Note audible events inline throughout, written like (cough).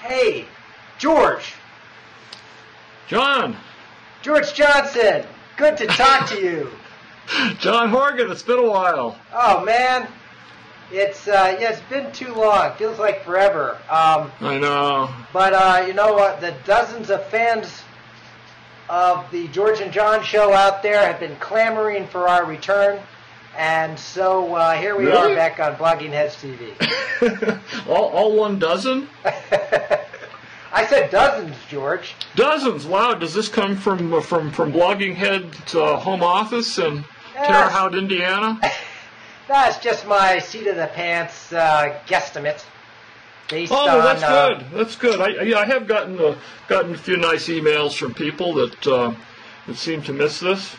Hey, George. John. George Johnson. Good to talk to you. (laughs) John Horgan, it's been a while. Oh man, it's uh, yeah, it's been too long. Feels like forever. Um, I know. but uh, you know what? The dozens of fans of the George and John show out there have been clamoring for our return, and so uh, here we Really? are back on Blogging Heads TV. (laughs) all, all one dozen? (laughs) I said dozens, George. Dozens. Wow. Does this come from uh, from from Blogging Head's uh, home office in Terre Haute, Indiana? (laughs) That's just my seat of the pants uh, guesstimate. Based Oh, that's uh, good. That's good. I, yeah, I have gotten gotten a few nice emails from people that uh, that seem to miss this.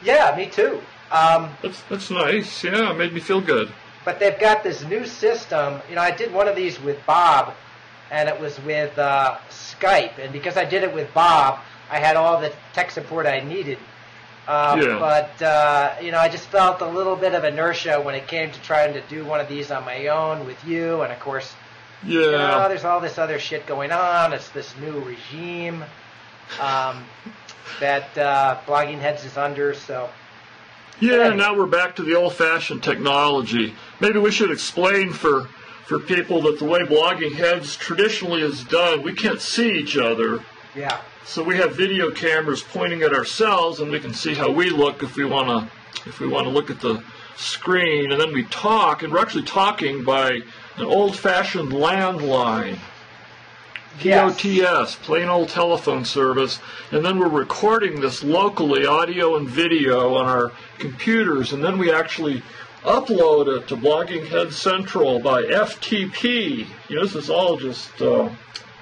Yeah, me too. Um, That's that's nice. Yeah, it made me feel good. but they've got this new system. You know, I did one of these with Bob, and it was with uh, Skype. And because I did it with Bob, I had all the tech support I needed. Um, Yeah. But uh, you know, I just felt a little bit of inertia when it came to trying to do one of these on my own with you. And of course, Yeah. you know, there's all this other shit going on. It's this new regime um, (laughs) that uh, Blogging Heads is under. So. Yeah, now we're back to the old-fashioned technology. Maybe we should explain for for people that the way blogging heads traditionally is done, we can't see each other. Yeah. So we have video cameras pointing at ourselves, and we can see how we look if we want to if we want to look at the screen, and then we talk, and we're actually talking by an old-fashioned landline. Yes. POTS, plain old telephone service, and then we're recording this locally, audio and video, on our computers, and then we actually upload it to Blogging Head Central by FTP. You know, this is all just uh,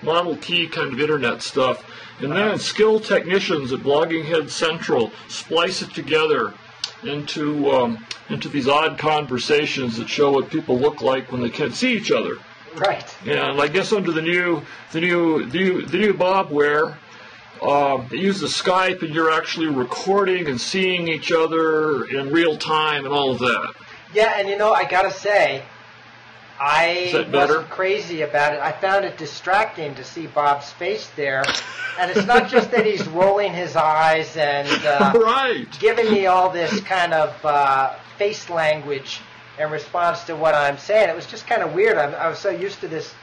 Model T kind of internet stuff. And then skilled technicians at Blogging Head Central splice it together into um, into these odd conversations that show what people look like when they can't see each other. Right. And I guess under the new, the new, the new, the new Bobware, um, it uses Skype, and you're actually recording and seeing each other in real time and all of that. Yeah, and you know, I gotta say, I Is that better? wasn't crazy about it. I found it distracting to see Bob's face there, and it's not just that he's rolling his eyes and (laughs) uh, right. giving me all this kind of uh, face language in response to what I'm saying. It was just kind of weird. I'm, I was so used to this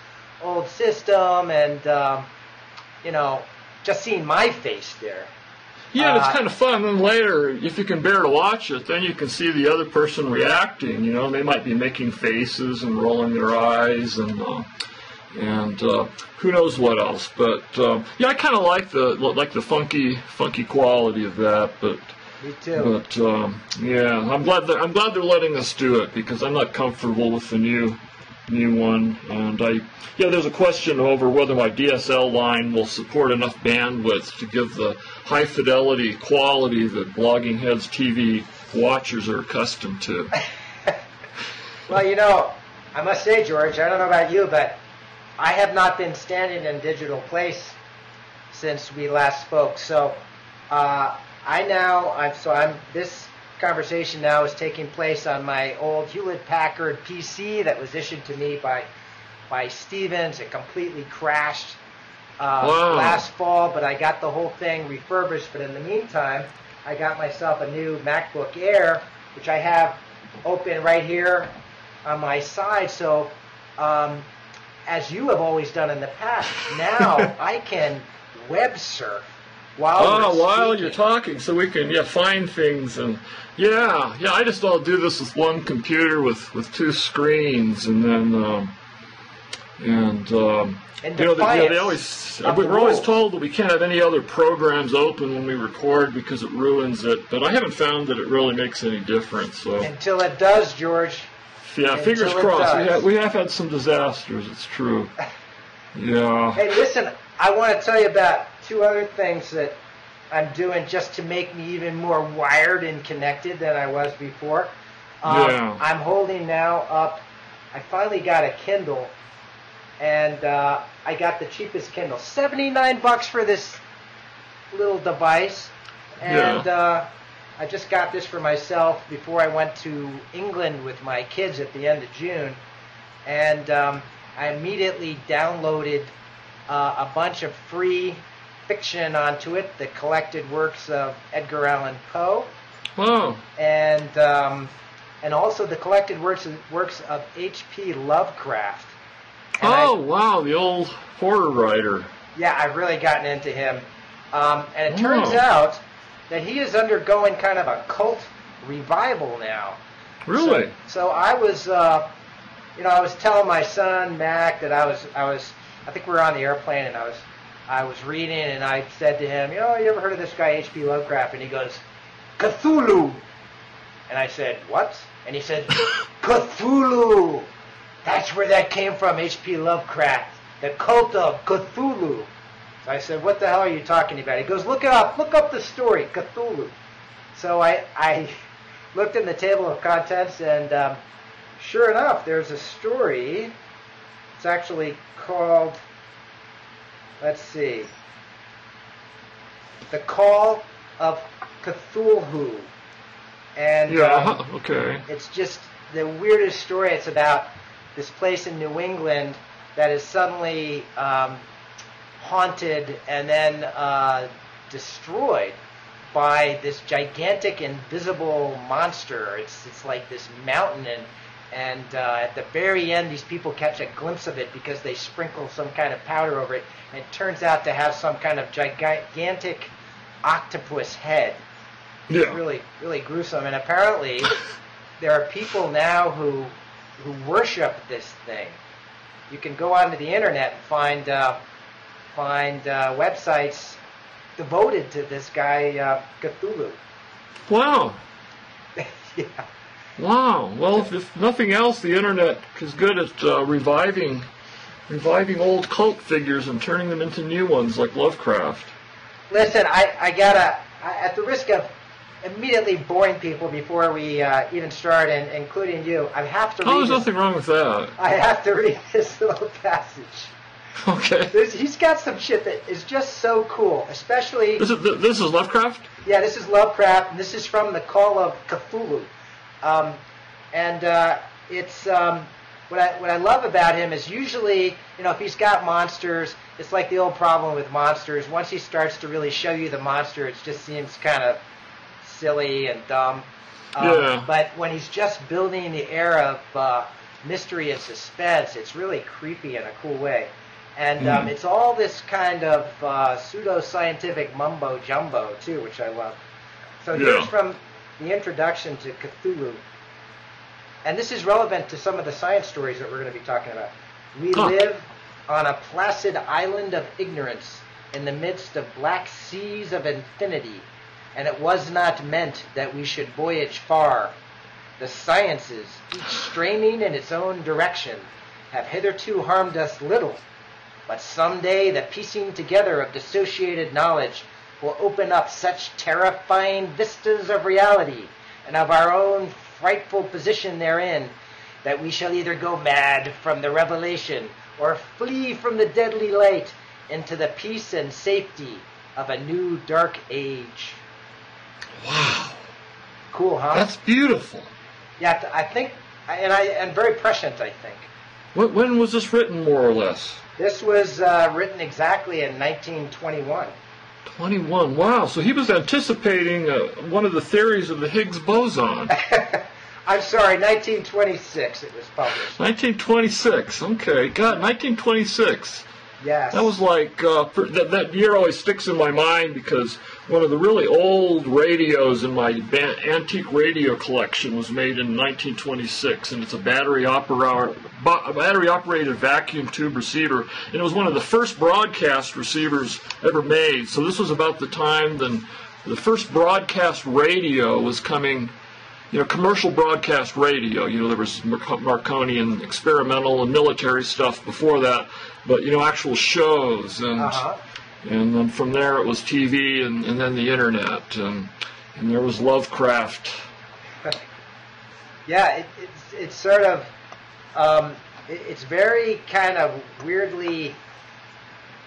old system, and um, you know, just seeing my face there. Yeah, and it's Uh, kind of fun. Then later, if you can bear to watch it, then you can see the other person reacting. You know, they might be making faces and rolling their eyes and. Uh, and uh, who knows what else? But um, yeah, I kind of like the like the funky funky quality of that. But Me too. But um, yeah, I'm glad that I'm glad they're letting us do it because I'm not comfortable with the new new one. And I yeah, there's a question over whether my DSL line will support enough bandwidth to give the high fidelity quality that Blogging Heads TV watchers are accustomed to. (laughs) Well, you know, I must say, George, I don't know about you, but I have not been standing in digital place since we last spoke. So uh, I now, I'm so I'm this conversation now is taking place on my old Hewlett Packard PC that was issued to me by by Stevens. It completely crashed uh, last fall, but I got the whole thing refurbished. But in the meantime, I got myself a new MacBook Air, which I have open right here on my side. So, um, as you have always done in the past, now (laughs) I can web surf while Oh, while speaking. you're talking, so we can yeah find things and yeah yeah. I just all do this with one computer with with two screens, and then um, and um, In you know, they, you know they always we're always told that we can't have any other programs open when we record because it ruins it. But I haven't found that it really makes any difference. So Until it does, George. yeah, until fingers crossed. We have we have had some disasters. It's true. (laughs) Yeah. Hey, listen, I want to tell you about two other things that I'm doing just to make me even more wired and connected than I was before. Um, Yeah. I'm holding now up, I finally got a Kindle, and uh, I got the cheapest Kindle. 79 bucks for this little device. And Yeah. uh, I just got this for myself before I went to England with my kids at the end of June. And um, I immediately downloaded uh, a bunch of free fiction onto it, the collected works of Edgar Allan Poe, Wow. and um, and also the collected works works of H.P. Lovecraft. And I- Oh, wow, the old horror writer. yeah, I've really gotten into him. Um, and it turns Wow. out that he is undergoing kind of a cult revival now. Really? So, so I was, uh, you know, I was telling my son Mac that I was, I was, I think we were on the airplane and I was, I was reading and I said to him, you know, you ever heard of this guy H.P. Lovecraft? And he goes, Cthulhu. And I said, what? And he said, (laughs) Cthulhu. That's where that came from, H.P. Lovecraft, the cult of Cthulhu. So I said, what the hell are you talking about? He goes, look it up, look up the story, Cthulhu. So I, I (laughs) looked in the table of contents, and um, sure enough, there's a story. It's actually called, let's see, The Call of Cthulhu. And Yeah, um, (laughs) okay. it's just the weirdest story. It's about this place in New England that is suddenly um, haunted and then uh, destroyed by this gigantic invisible monster. It's it's like this mountain, and and uh, at the very end, these people catch a glimpse of it because they sprinkle some kind of powder over it, and it turns out to have some kind of gigantic octopus head. Yeah. really really gruesome. And apparently there are people now who who worship this thing. You can go onto the internet and find uh, find uh, websites devoted to this guy uh, Cthulhu. Wow. (laughs) yeah Wow. Well, if, if nothing else, the internet is good at uh, reviving, reviving old cult figures and turning them into new ones, like Lovecraft. listen I, I gotta I, at the risk of immediately boring people before we uh, even start and including you I have to Oh, read there's this, nothing wrong with that. I have to read this little passage Okay. There's, he's got some shit that is just so cool especially This is this is Lovecraft. Yeah, this is Lovecraft, and this is from the Call of Cthulhu. Um, and uh, it's um, what I what I love about him is usually, you know, if he's got monsters, it's like the old problem with monsters. Once he starts to really show you the monster, it just seems kind of silly and dumb. Um, Yeah. But when he's just building the air of uh, mystery and suspense, it's really creepy in a cool way. And um, Mm. it's all this kind of uh, pseudo-scientific mumbo jumbo too, which I love. So Yeah. here's from the introduction to Cthulhu, and this is relevant to some of the science stories that we're going to be talking about. We Huh. live on a placid island of ignorance in the midst of black seas of infinity, and it was not meant that we should voyage far. The sciences, each straining in its own direction, have hitherto harmed us little. But someday the piecing together of dissociated knowledge will open up such terrifying vistas of reality and of our own frightful position therein that we shall either go mad from the revelation or flee from the deadly light into the peace and safety of a new dark age. Wow. Cool, huh? That's beautiful. yeah, I think, and I and very prescient. I think When, when was this written, more or less? this was uh, written exactly in 1921. 21. Wow. So he was anticipating uh, one of the theories of the Higgs boson. (laughs) I'm sorry, 1926 it was published. 1926. Okay. God, 1926. Yes. That was like uh, that. That year always sticks in my mind because one of the really old radios in my antique radio collection was made in 1926, and it's a battery opera- ba- battery operated vacuum tube receiver, and it was one of the first broadcast receivers ever made. So this was about the time then the first broadcast radio was coming you know, commercial broadcast radio. You know, there was Mar- Marconi and experimental and military stuff before that, but you know, actual shows, and Uh-huh. And then from there it was TV, and, and then the internet, and and there was Lovecraft. (laughs) Yeah, it, it's it's sort of um, it, it's very kind of weirdly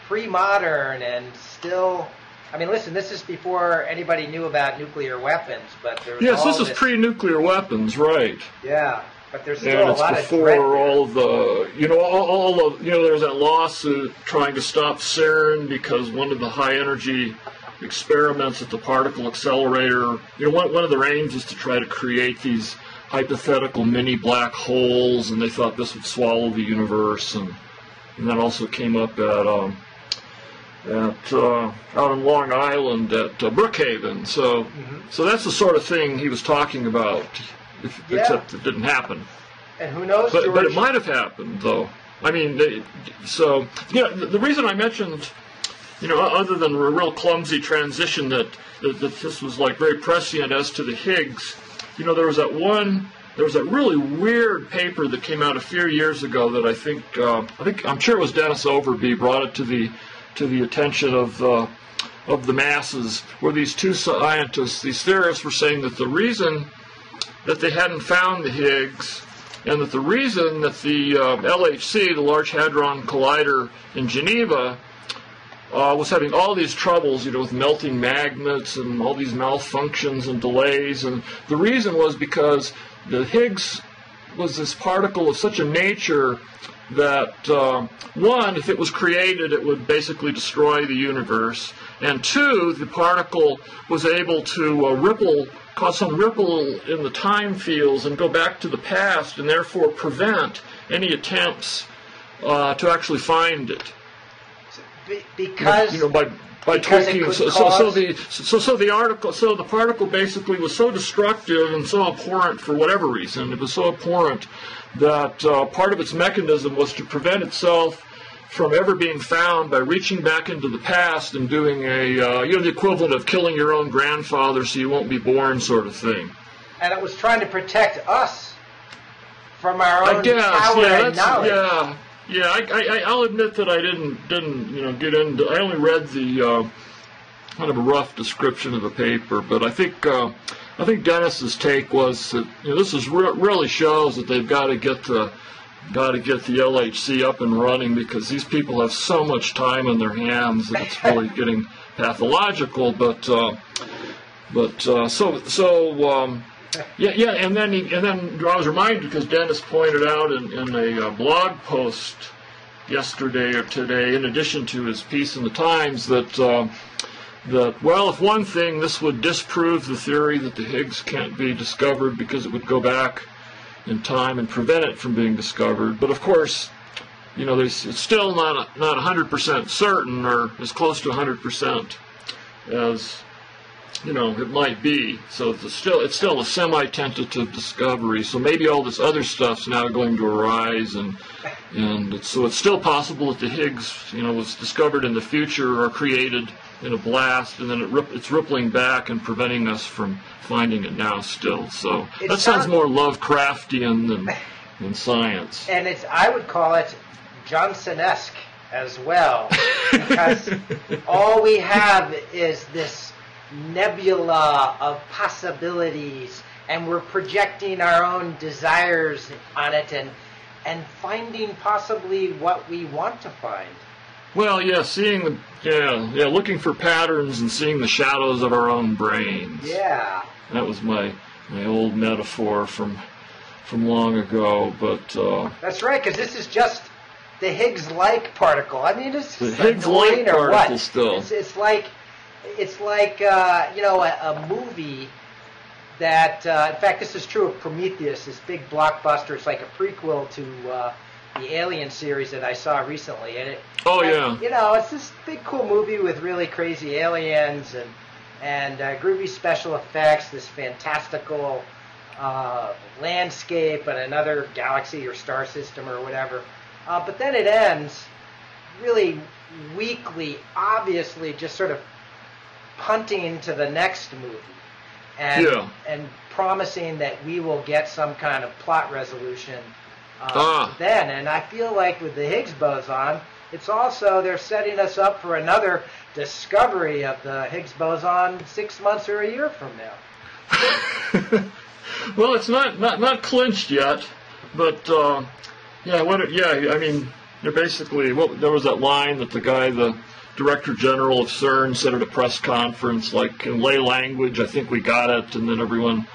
pre-modern and still. I mean, listen, this is before anybody knew about nuclear weapons, but there was Yes, this is pre-nuclear weapons, right? Yeah, But there's still and a it's lot of dread. before all of the, you know, all, all of, you know, there's that lawsuit trying to stop CERN because one of the high energy experiments at the particle accelerator, you know, one, one of their aims is to try to create these hypothetical mini black holes, and they thought this would swallow the universe, and, and that also came up at, um, at uh, out in Long Island at uh, Brookhaven. So, so that's the sort of thing he was talking about, Yeah. (laughs) except it didn't happen. And who knows, But, but it might have happened, though. I mean, they, so you know, the, the reason I mentioned, you know, other than a real clumsy transition that, that that this was like very prescient as to the Higgs, you know, there was that one, there was that really weird paper that came out a few years ago that I think, uh, I think I'm sure it was Dennis Overbye brought it to the to the attention of. Uh, of the masses, where these two scientists, these theorists, were saying that the reason that they hadn't found the Higgs, and that the reason that the uh, LHC, the Large Hadron Collider in Geneva, uh, was having all these troubles, you know, with melting magnets and all these malfunctions and delays, and the reason was because the Higgs was this particle of such a nature that uh, one, if it was created, it would basically destroy the universe, and two, the particle was able to uh, ripple, cause some ripple in the time fields, and go back to the past, and therefore prevent any attempts uh, to actually find it because you know, by by could So, so, so the so so the article so the particle basically was so destructive and so abhorrent for whatever reason. It was so abhorrent that uh, part of its mechanism was to prevent itself from ever being found by reaching back into the past and doing a uh, you know the equivalent of killing your own grandfather so you won't be born sort of thing. and it was trying to protect us from our own I guess, power yeah, and knowledge. yeah, yeah. I, I, I'll admit that I didn't, didn't, you know, get into. I only read the uh, kind of a rough description of the paper, but I think, uh, I think Dennis's take was that you know, this is re- really shows that they've got to get the, got to get the LHC up and running because these people have so much time on their hands that it's really (laughs) getting pathological. But, uh, but uh, so, so. Um, yeah, yeah, and then he, and then I was reminded because Dennis pointed out in, in a uh, blog post yesterday or today, in addition to his piece in the Times, that uh, that well, if one thing, this would disprove the theory that the Higgs can't be discovered because it would go back in time and prevent it from being discovered. But of course, you know, it's still not not 100% certain, or as close to 100% as you know, it might be. So it's still it's still a semi-tentative discovery. So maybe all this other stuff's now going to arise, and and it's, so it's still possible that the Higgs, you know, was discovered in the future or created in a blast, and then it rip, it's rippling back and preventing us from finding it now. Still, so that sounds sounds- more Lovecraftian than than science. And it's I would call it Johnson-esque as well, because (laughs) all we have is this nebula of possibilities, and we're projecting our own desires on it, and and finding possibly what we want to find. Well, yeah, seeing the yeah yeah looking for patterns and seeing the shadows of our own brains. Yeah. That was my my old metaphor from from long ago, but uh, That's right, because this is just the Higgs-like particle. I mean, it's The Higgs-like or particle what? still. It's, it's like it's like uh, you know a, a movie that. Uh, in fact, this is true of Prometheus, this big blockbuster. It's like a prequel to uh, the Alien series that I saw recently, and it. Oh, and, yeah. You know, it's this big cool movie with really crazy aliens and and uh, groovy special effects. This fantastical uh, landscape and another galaxy or star system or whatever. Uh, but then it ends really weakly, obviously, just sort of punting to the next movie and Yeah. and promising that we will get some kind of plot resolution um, Ah. then. And I feel like with the Higgs boson, it's also they're setting us up for another discovery of the Higgs boson six months or a year from now. (laughs) well, it's not not not clinched yet, but uh, yeah, what? Yeah, I mean, they're basically what there was that line that the guy, the director general of CERN, said at a press conference, like in lay language, I think we got it, and then everyone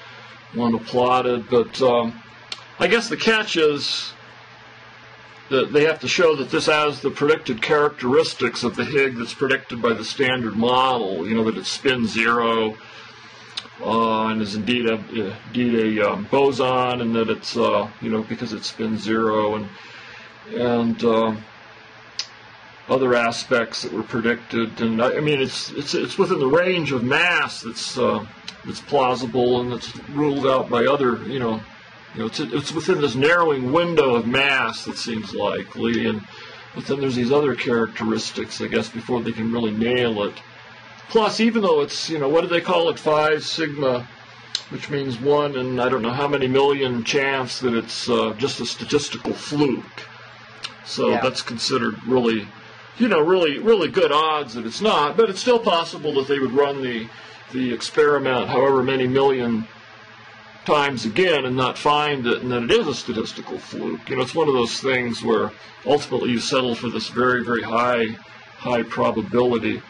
one applauded, but. Um, I guess the catch is that they have to show that this has the predicted characteristics of the Higgs that's predicted by the standard model. You know that it's spin zero uh, and is indeed a, indeed a um, boson, and that it's uh, you know because it's spin zero and and uh, other aspects that were predicted. And I, I, mean it's it's it's within the range of mass that's uh, that's plausible and that's ruled out by other you know you know, it's, it's within this narrowing window of mass that seems likely, and but then there's these other characteristics, I guess, before they can really nail it. Plus, even though it's, you know, what do they call it, 5 sigma, which means 1 and I don't know how many million chance that it's uh, just a statistical fluke. So yeah. that's considered really, you know, really, really good odds that it's not, but it's still possible that they would run the, the experiment however many million times again and not find it, and then it is a statistical fluke. You know, it's one of those things where ultimately you settle for this very, very high, high probability.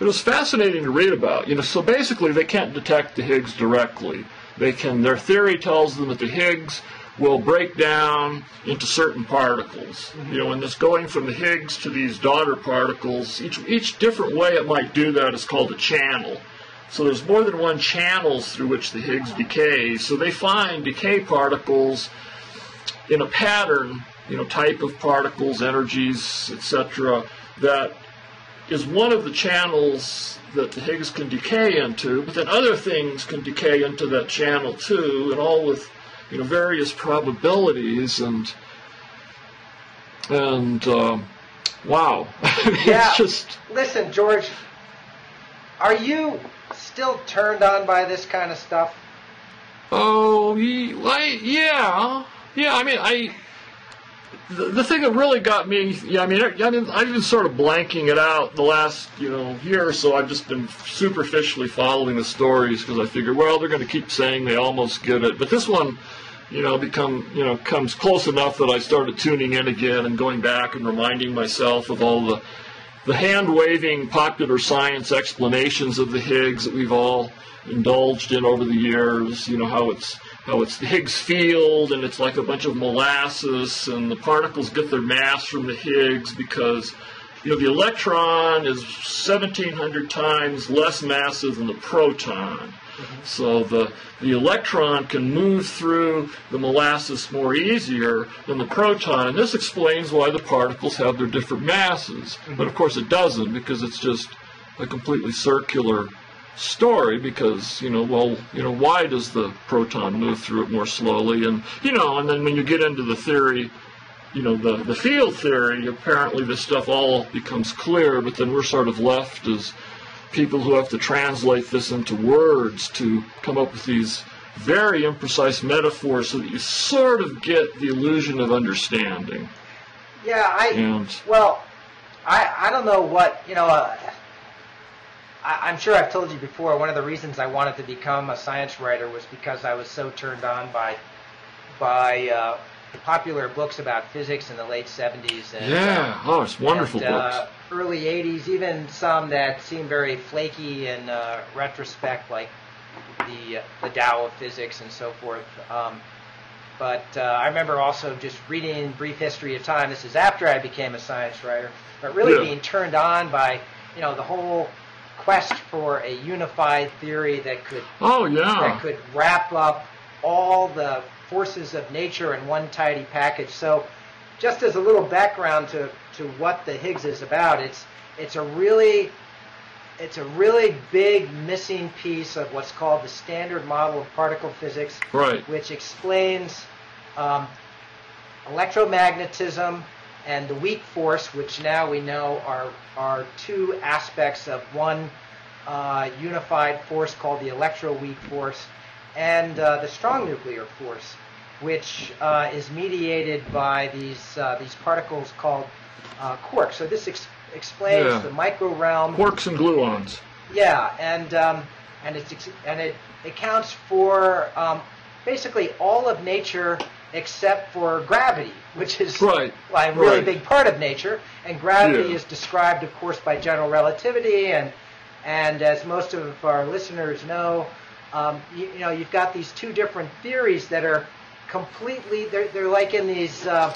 It was fascinating to read about. You know, so basically they can't detect the Higgs directly. They can. Their theory tells them that the Higgs will break down into certain particles. You know, and this going from the Higgs to these daughter particles, each each different way it might do that is called a channel. So there's more than one channels through which the Higgs decays. So they find decay particles in a pattern, you know, type of particles, energies, etc., that is one of the channels that the Higgs can decay into, but then other things can decay into that channel too, and all with you know various probabilities and and um, wow, (laughs) yeah. just listen, George. Are you still turned on by this kind of stuff? Oh, yeah, yeah. I mean, I. The, the thing that really got me, yeah, I mean, I, I mean, I've been sort of blanking it out the last, you know, year or so. I've just been superficially following the stories because I figured, well, they're going to keep saying they almost get it, but this one, you know, become, you know, comes close enough that I started tuning in again and going back and reminding myself of all the the hand waving popular science explanations of the Higgs that we've all indulged in over the years. You know how it's how it's the Higgs field and it's like a bunch of molasses and the particles get their mass from the Higgs because you know the electron is 1700 times less massive than the proton. So the, the electron can move through the molasses more easier than the proton, and this explains why the particles have their different masses. Mm-hmm. But of course it doesn't because it's just a completely circular story because you know well you know why does the proton move through it more slowly and you know and then when you get into the theory you know the the field theory apparently this stuff all becomes clear but then we're sort of left as people who have to translate this into words to come up with these very imprecise metaphors so that you sort of get the illusion of understanding. Yeah, I and, well, I I don't know what you know. Uh, I, am sure I've told you before. One of the reasons I wanted to become a science writer was because I was so turned on by by uh, popular books about physics in the late 70s. And, yeah, oh, it's wonderful and, uh, books. early 80s, even some that seem very flaky in uh, retrospect, like the the Tao of Physics and so forth. Um, but uh, I remember also just reading Brief History of Time. This is after I became a science writer, but really yeah. being turned on by you know the whole quest for a unified theory that could oh yeah that could wrap up all the forces of nature in one tidy package. So, just as a little background to, to what the Higgs is about, it's it's a really it's a really big missing piece of what's called the standard model of particle physics, right. which explains um, electromagnetism and the weak force, which now we know are are two aspects of one uh, unified force called the electroweak force and uh, the strong nuclear force, which uh, is mediated by these uh, these particles called uh, quarks. So this ex- explains yeah. the micro realm. Quarks and gluons. Yeah, and um, and it's ex- and it accounts for um, basically all of nature except for gravity, which is right. a really right. big part of nature. And gravity yeah. is described, of course, by general relativity, and and as most of our listeners know, um, you, you, know, you've got these two different theories that are completely, they're, they're like in these uh,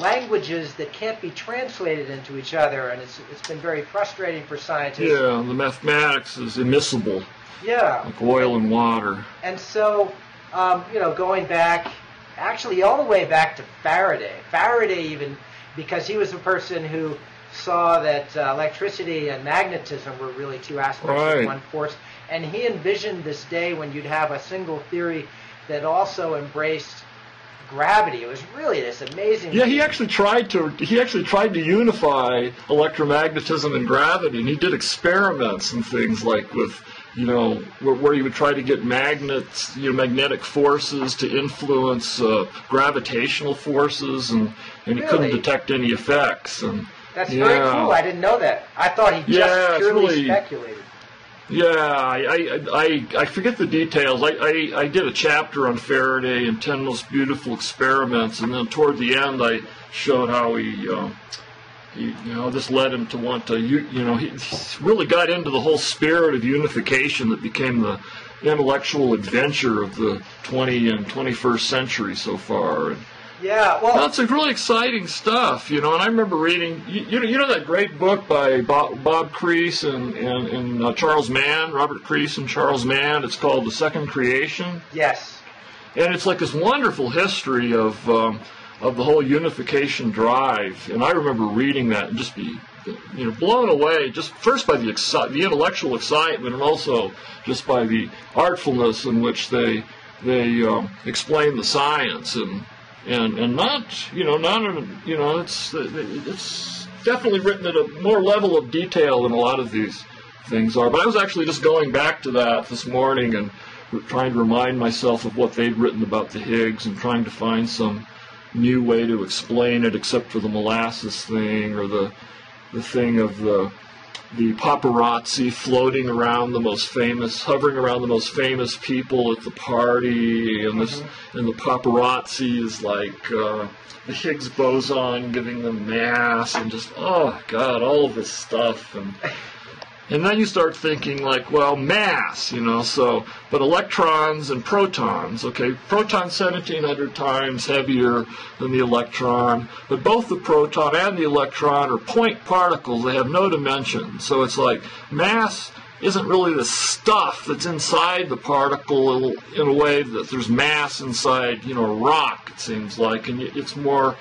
languages that can't be translated into each other, and it's, it's been very frustrating for scientists. Yeah, the mathematics is immiscible, Yeah. like oil and water. And so, um, you know, going back, actually all the way back to Faraday. Faraday even, because he was the person who saw that uh, electricity and magnetism were really two aspects Right. of one force. And he envisioned this day when you'd have a single theory that also embraced gravity. It was really this amazing. Yeah, he actually tried to he actually tried to unify electromagnetism and gravity, and he did experiments and things like with you know where, where he would try to get magnets, you know, magnetic forces to influence uh, gravitational forces, and and he couldn't detect any effects. And That's yeah. very cool. I didn't know that. I thought he just Yeah, purely really- speculated. Yeah, I, I, I, forget the details. I, I, I did a chapter on Faraday and 10 most beautiful experiments, and then toward the end I showed how he, um, he you know, this led him to want to, you, you know, he, he really got into the whole spirit of unification that became the intellectual adventure of the 20 and 21st century so far. And, Yeah, well, it's really exciting stuff, you know. And I remember reading, you, you know, you know that great book by Bob, Bob Crease and and, and uh, Charles Mann, Robert Crease and Charles Mann. It's called The Second Creation, yes. and it's like this wonderful history of um, of the whole unification drive. And I remember reading that and just be, you know, blown away. Just first by the exci- the intellectual excitement, and also just by the artfulness in which they they um, explain the science and and and not you know not you know it's it's definitely written at a more level of detail than a lot of these things are. But I was actually just going back to that this morning and trying to remind myself of what they'd written about the Higgs and trying to find some new way to explain it, except for the molasses thing or the the thing of the the paparazzi floating around the most famous, hovering around the most famous people at the party, and this and the paparazzi is like uh, the Higgs boson giving them mass, and just oh god, all of this stuff, and and then you start thinking like, well, mass, you know, so, but electrons and protons, okay, proton's 1700 times heavier than the electron, but both the proton and the electron are point particles, they have no dimension. So it's like mass isn't really the stuff that's inside the particle in a way that there's mass inside, you know, a rock, it seems like, and it's more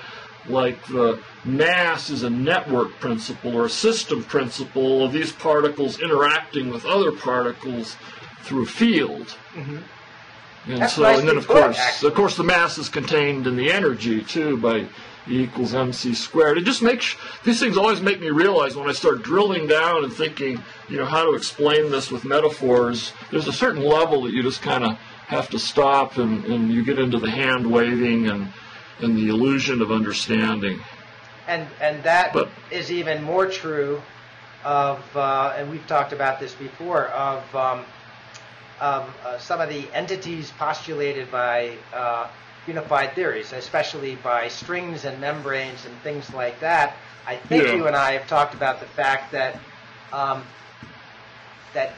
like the mass is a network principle or a system principle of these particles interacting with other particles through a field. Mm-hmm. And That's so, and then of course, actually. of course, the mass is contained in the energy too by E equals mc squared. It just makes these things always make me realize when I start drilling down and thinking, you know, how to explain this with metaphors. There's a certain level that you just kind of have to stop, and, and you get into the hand waving and and the illusion of understanding. And and that is But- even more true of uh, and we've talked about this before of um, of uh, some of the entities postulated by uh, unified theories, especially by strings and membranes and things like that. I think Yeah. you and I have talked about the fact that um, that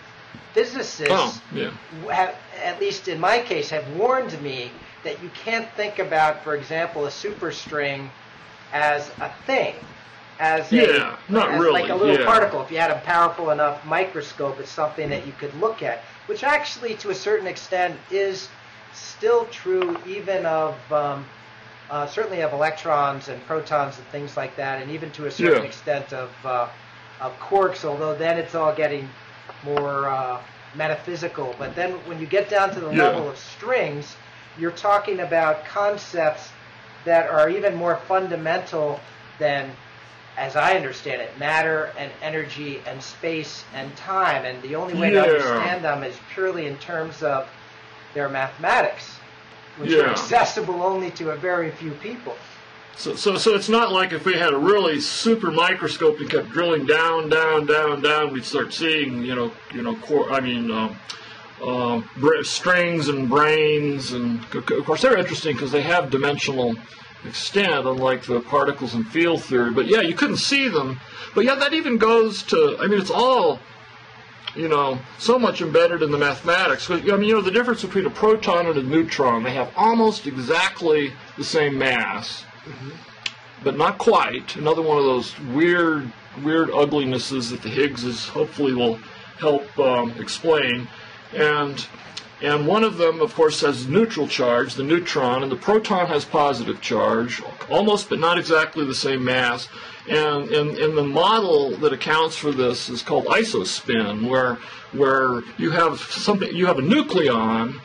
physicists Oh, yeah. have, at least in my case, have warned me that you can't think about, for example, a superstring as a thing, as a, not as really, like a little yeah. particle. If you had a powerful enough microscope, it's something that you could look at, which actually, to a certain extent, is still true even of. Um, uh, certainly of electrons and protons and things like that, and even to a certain Yeah. extent of, uh, of quarks, although then it's all getting more uh, metaphysical. But then when you get down to the Yeah. level of strings, you're talking about concepts that are even more fundamental than, as I understand it, matter and energy and space and time. And the only way Yeah. to understand them is purely in terms of their mathematics, which are accessible only to a very few people. So, so, so it's not like if we had a really super microscope and kept drilling down, down, down, down, we'd start seeing, you know, you know, cor- I mean, um, uh, strings and branes, and of course they're interesting because they have dimensional extent, unlike the particles and field theory. But yeah, you couldn't see them. But yeah, that even goes to, I mean, it's all you know, so much embedded in the mathematics. I mean, you know, the difference between a proton and a neutron, they have almost exactly the same mass, but not quite. Another one of those weird, weird uglinesses that the Higgses hopefully will help um, explain. And and one of them, of course, has neutral charge, the neutron, and the proton has positive charge, almost but not exactly the same mass. And, and, and the model that accounts for this is called isospin, where where you have something you have a nucleon,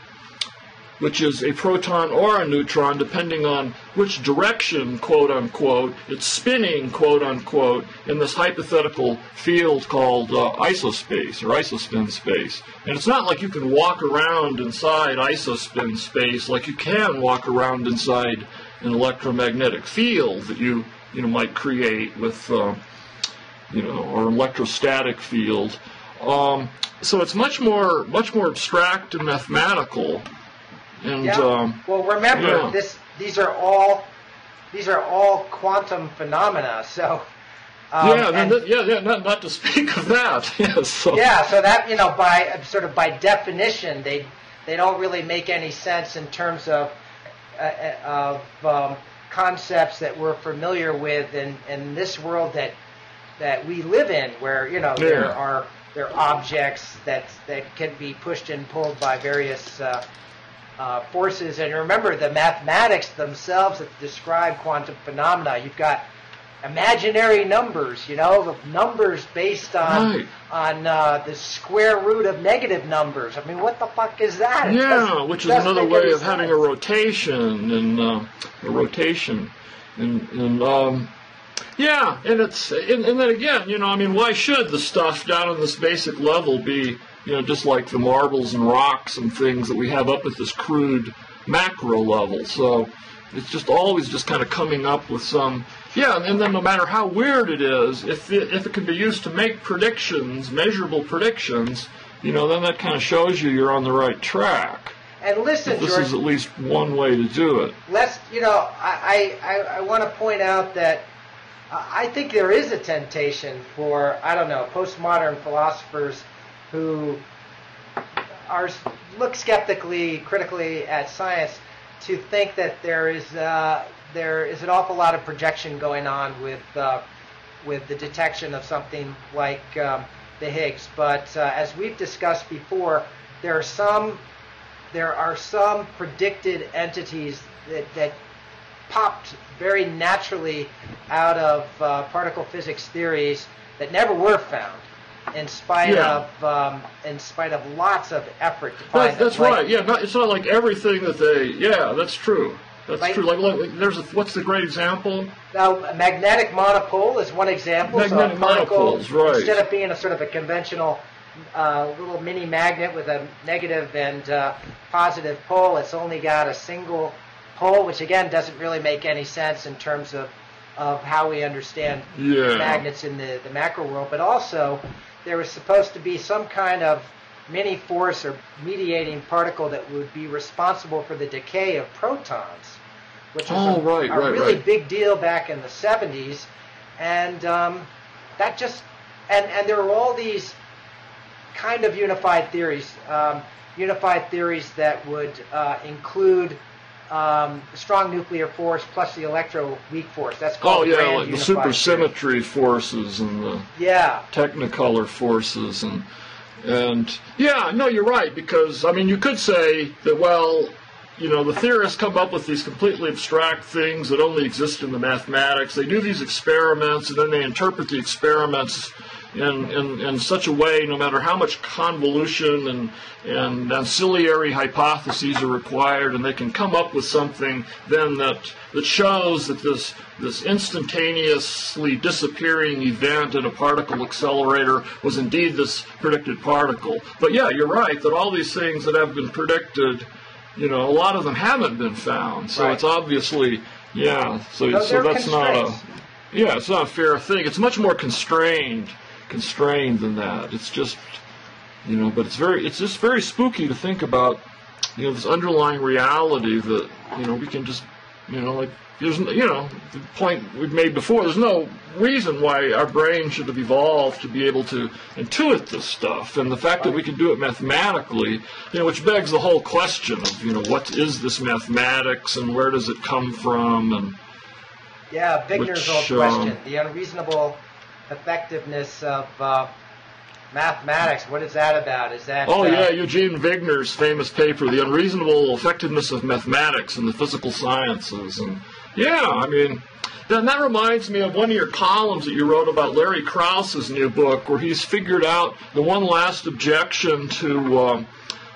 which is a proton or a neutron, depending on which direction, quote unquote, it's spinning, quote unquote, in this hypothetical field called uh, isospace or isospin space. And it's not like you can walk around inside isospin space like you can walk around inside an electromagnetic field that you you know might create with uh, you know or an electrostatic field. Um, so it's much more much more abstract and mathematical. And Yeah. um, well, remember yeah. this. These are all these are all quantum phenomena. So um, yeah, and- that- yeah, yeah. Not, not to speak of that. (laughs) Yes. So, yeah. So that you know, by sort of by definition, they they don't really make any sense in terms of uh, uh, of um, concepts that we're familiar with in in this world that that we live in, where you know there are there are objects that that can be pushed and pulled by various uh, uh, forces. And remember, the mathematics themselves that describe quantum phenomena. You've got imaginary numbers, you know, the numbers based on Right. on uh, the square root of negative numbers. I mean, what the fuck is that? It Yeah, which is another way of having a rotation and uh, a rotation, and and um, yeah, and it's and, and then again, you know, I mean, why should the stuff down on this basic level be, you know, just like the marbles and rocks and things that we have up at this crude macro level? So it's just always just kind of coming up with some. Yeah, and then no matter how weird it is, if it, if it can be used to make predictions, measurable predictions, you know, then that kind of shows you you're on the right track. And listen, This George, is at least one way to do it. let's you know I I, I, want to point out that I I think there is a temptation for I don't know postmodern philosophers who are look skeptically critically at science to think that there is uh, there is an awful lot of projection going on with uh, with the detection of something like um, the Higgs. But uh, as we've discussed before, there are some there are some predicted entities that, that popped very naturally out of uh, particle physics theories that never were found, in spite Yeah. of um, in spite of lots of effort to find That's, that's them. Like- right. Yeah, not, it's not like everything that they. Yeah, that's true. That's Like- true. Like, like there's a, what's the great example? Now, a magnetic monopole is one example. Magnetic so monopoles, right. Instead of being a sort of a conventional uh, little mini magnet with a negative and uh, positive pole, it's only got a single pole, which again doesn't really make any sense in terms of, of how we understand Yeah. magnets in the, the macro world. But also, there was supposed to be some kind of mini force or mediating particle that would be responsible for the decay of protons, which was Oh, a, right, a right, really right. big deal back in the 70s. And um, that just, and, and there were all these kind of unified theories, um, unified theories that would uh, include um, strong nuclear force plus the electro weak force. That's Oh called yeah, grand like the unified theory. supersymmetry forces and the Yeah, technicolor forces and and yeah, no, you're right because I mean you could say that well, you know, the theorists come up with these completely abstract things that only exist in the mathematics. They do these experiments and then they interpret the experiments in, in, in such a way, no matter how much convolution and, and ancillary hypotheses are required, and they can come up with something then that, that shows that this, this instantaneously disappearing event in a particle accelerator was indeed this predicted particle. But yeah, you're right that all these things that have been predicted, you know, a lot of them haven't been found. So Right. it's obviously, yeah, so, so that's not a. Yeah, it's not a fair thing. It's much more constrained, constrained than that. It's just, you know, but it's very, it's just very spooky to think about, you know, this underlying reality that, you know, we can just, you know, like there's you know the point we've made before. There's no reason why our brain should have evolved to be able to intuit this stuff, and the fact that we can do it mathematically, you know, which begs the whole question of you know what is this mathematics and where does it come from and Yeah, Wigner's Which, old um, question. The unreasonable effectiveness of uh, mathematics. What is that about? Is that Oh uh, yeah, Eugene Wigner's famous paper, "The Unreasonable Effectiveness of Mathematics in the Physical Sciences," and yeah, I mean, then that reminds me of one of your columns that you wrote about Larry Krauss's new book, where he's figured out the one last objection to. Um,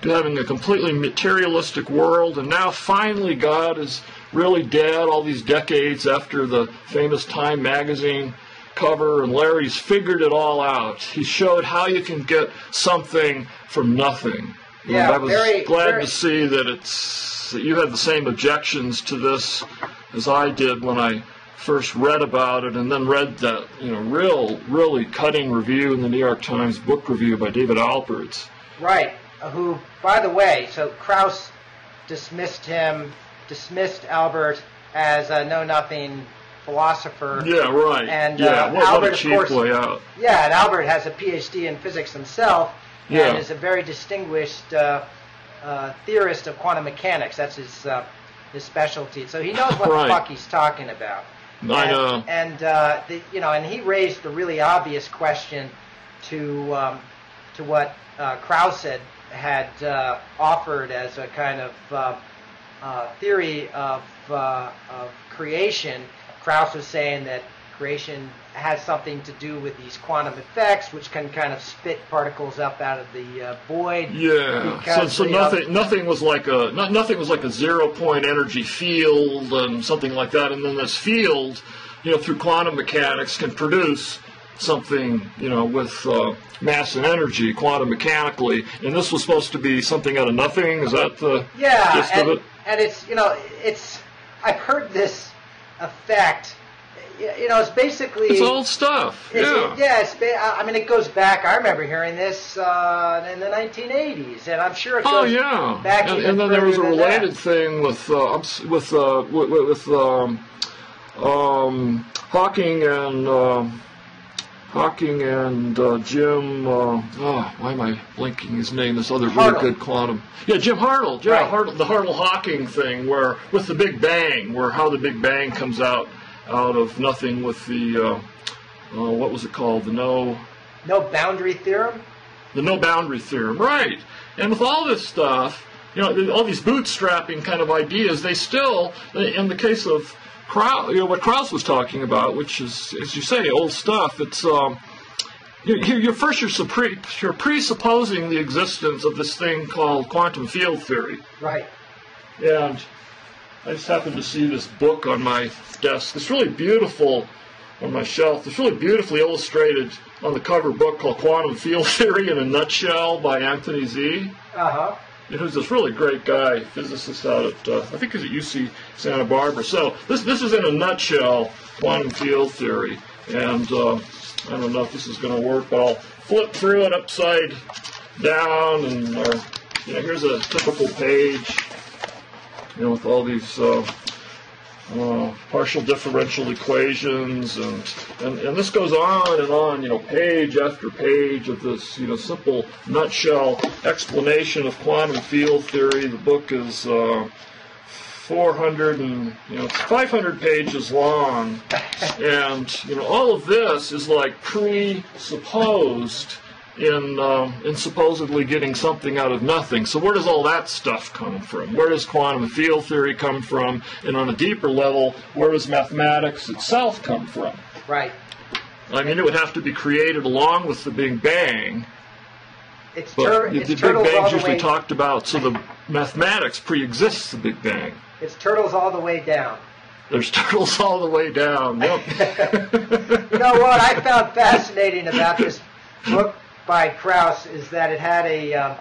to having a completely materialistic world, and now finally God is really dead all these decades after the famous Time magazine cover, and Larry's figured it all out. He showed how you can get something from nothing. Yeah, and I was very- glad very- to see that it's that you had the same objections to this as I did when I first read about it, and then read that you know real, really cutting review in the New York Times book review by David Alberts. Right. uh, Who, by the way, so Krauss dismissed him, dismissed Albert as a know-nothing philosopher. Yeah, right. And, yeah, uh, what, what a of cheap course- way out. Yeah, and Albert has a PhD in physics himself, and is a very distinguished uh, uh, theorist of quantum mechanics. That's his uh, his specialty. So he knows what Right. the fuck he's talking about. I and, know. And uh, the, you know, and he raised the really obvious question to um, to what uh, Krauss had had uh, offered as a kind of uh, uh, theory of uh, of creation. Krauss was saying that creation has something to do with these quantum effects, which can kind of spit particles up out of the uh, void. Yeah. So, so nothing nothing was like a not, nothing was like a zero point energy field and something like that, and then this field, you know, through quantum mechanics can produce something, you know, with uh, mass and energy, quantum mechanically, and this was supposed to be something out of nothing. Is that the Yeah, gist and, of it? and it's you know it's I've heard this effect. You know, it's basically It's old stuff. It's, yeah. yeah, it's, ba- I mean, it goes back. I remember hearing this uh, in the 1980s, and I'm sure it Oh yeah, back and, and then there was a than that. related thing with uh, with uh, with, with um, um, Hawking and uh, Hawking and uh, Jim. Uh, oh, why am I blinking his name? This other really good quantum. Yeah, Jim Hartle. Yeah, Right. Hartle, the Hartle Hawking thing, where with the Big Bang, where how the Big Bang comes out out of nothing with the uh, uh, what was it called? The no No boundary theorem. the no boundary theorem, right? And with all this stuff, you know, all these bootstrapping kind of ideas, they still, in the case of Krauss, you know, what Krauss was talking about, which is, as you say, old stuff. It's um, you, you, you're first you're, suppre- you're presupposing the existence of this thing called quantum field theory, Right. and I just happened to see this book on my desk. It's really beautiful on my shelf. It's really beautifully illustrated on the cover book called Quantum Field (laughs) Theory in a Nutshell by Anthony Zee Uh huh. Who's this really great guy, physicist out at uh, I think he's at UC Santa Barbara. So this this is in a nutshell quantum field theory, and uh, I don't know if this is going to work, but I'll flip through it upside down, and or, you know, here's a typical page, you know, with all these. Uh, partial differential equations, and, and and this goes on and on, you know, page after page of this, you know, simple nutshell explanation of quantum field theory. The book is uh, 400 and you know, 500 pages long, and you know, all of this is like presupposed in um, in supposedly getting something out of nothing. So where does all that stuff come from? Where does quantum field theory come from? And on a deeper level, where does mathematics itself come from? Right. I mean, it would have to be created along with the Big Bang, It's, but the, it's the Big Bang's usually talked about, so the mathematics pre-exists the Big Bang. It's turtles all the way down. There's turtles (laughs) all the way down. Yep. (laughs) You know what I found fascinating about this book by Krauss is that it had a um,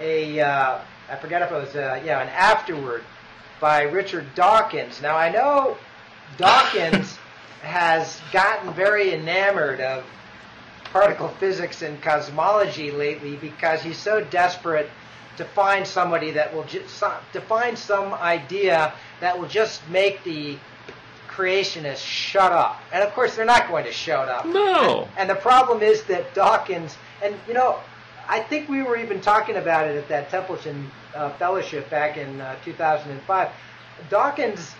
a uh, I forget if it was uh, yeah an afterword by Richard Dawkins. Now I know Dawkins has gotten very enamored of particle physics and cosmology lately because he's so desperate to find somebody that will just to find some idea that will just make the creationists shut up. And of course, they're not going to shut up. No. And, and the problem is that Dawkins, and you know, I think we were even talking about it at that Templeton uh, Fellowship back in uh, 2005. Dawkins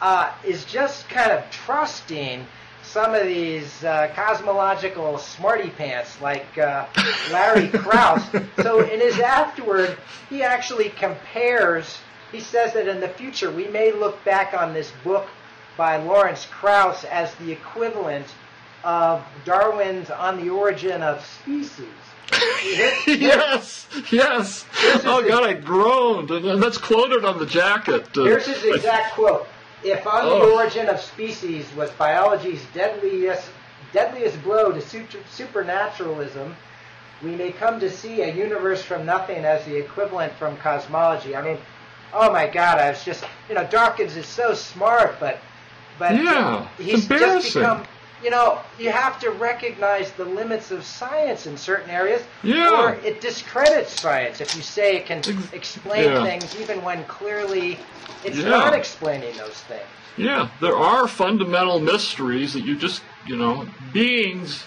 uh, is just kind of trusting some of these uh, cosmological smarty pants like uh, Larry (laughs) Krauss. so in his afterward, he actually compares. He says that in the future we may look back on this book by Lawrence Krauss as the equivalent of Darwin's On the Origin of Species. (laughs) yes, yes. Oh God, I groaned, and that's quoted on the jacket. Uh, Here's his exact quote: "If on oh. the origin of species was biology's deadliest deadliest blow to supernaturalism, we may come to see a universe from nothing as the equivalent from cosmology." I mean, oh my God, I was just you know Dawkins is so smart, but but yeah, he's just become you know, you have to recognize the limits of science in certain areas, yeah. or it discredits science if you say it can explain yeah. things even when clearly it's yeah. not explaining those things. Yeah, there are fundamental mysteries that you just, you know, beings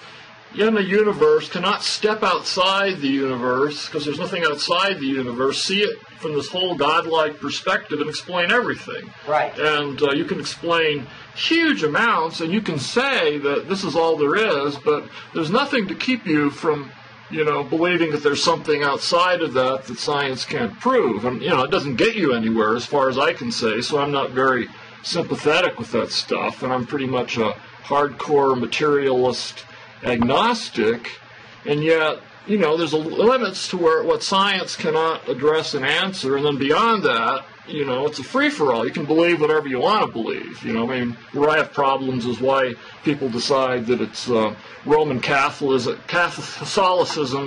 in the universe cannot step outside the universe because there's nothing outside the universe, see it from this whole godlike perspective and explain everything. Right. And uh, you can explain huge amounts and you can say that this is all there is, but there's nothing to keep you from you know, believing that there's something outside of that that science can't prove. And, you know, it doesn't get you anywhere as far as I can say, so I'm not very sympathetic with that stuff, and I'm pretty much a hardcore materialist agnostic, and yet, you know, there's limits to where what science cannot address and answer, and then beyond that, you know, it's a free for all. You can believe whatever you want to believe. You know, I mean, where I have problems is why people decide that it's uh, Roman Catholicism,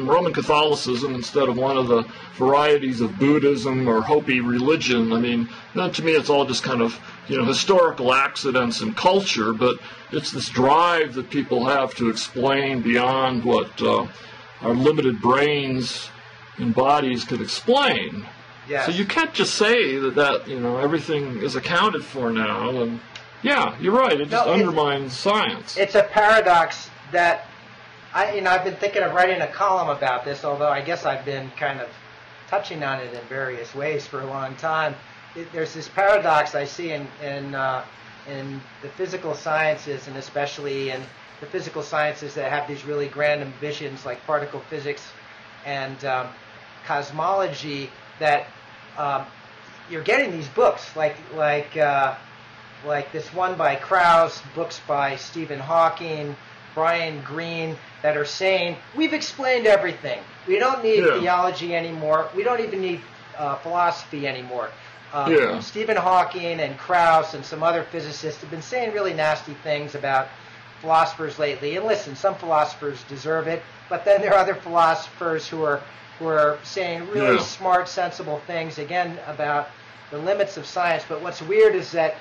Roman Catholicism instead of one of the varieties of Buddhism or Hopi religion. I mean, to me, it's all just kind of you know historical accidents and culture, but it's this drive that people have to explain beyond what uh, our limited brains and bodies could explain. Yes. So you can't just say that, that you know everything is accounted for now, and yeah, you're right. It just no, undermines science. It's a paradox that I, you know, I've been thinking of writing a column about this, although I guess I've been kind of touching on it in various ways for a long time. It, there's this paradox I see in in uh, in the physical sciences, and especially in the physical sciences that have these really grand ambitions, like particle physics and um, cosmology, that um, you're getting these books like like uh, like this one by Krauss, books by Stephen Hawking, Brian Greene, that are saying we've explained everything. We don't need yeah. theology anymore. We don't even need uh, philosophy anymore. Um, yeah. Stephen Hawking and Krauss and some other physicists have been saying really nasty things about philosophers lately. And listen, some philosophers deserve it, but then there are other philosophers who are who are saying really yeah. smart, sensible things again about the limits of science. But what's weird is that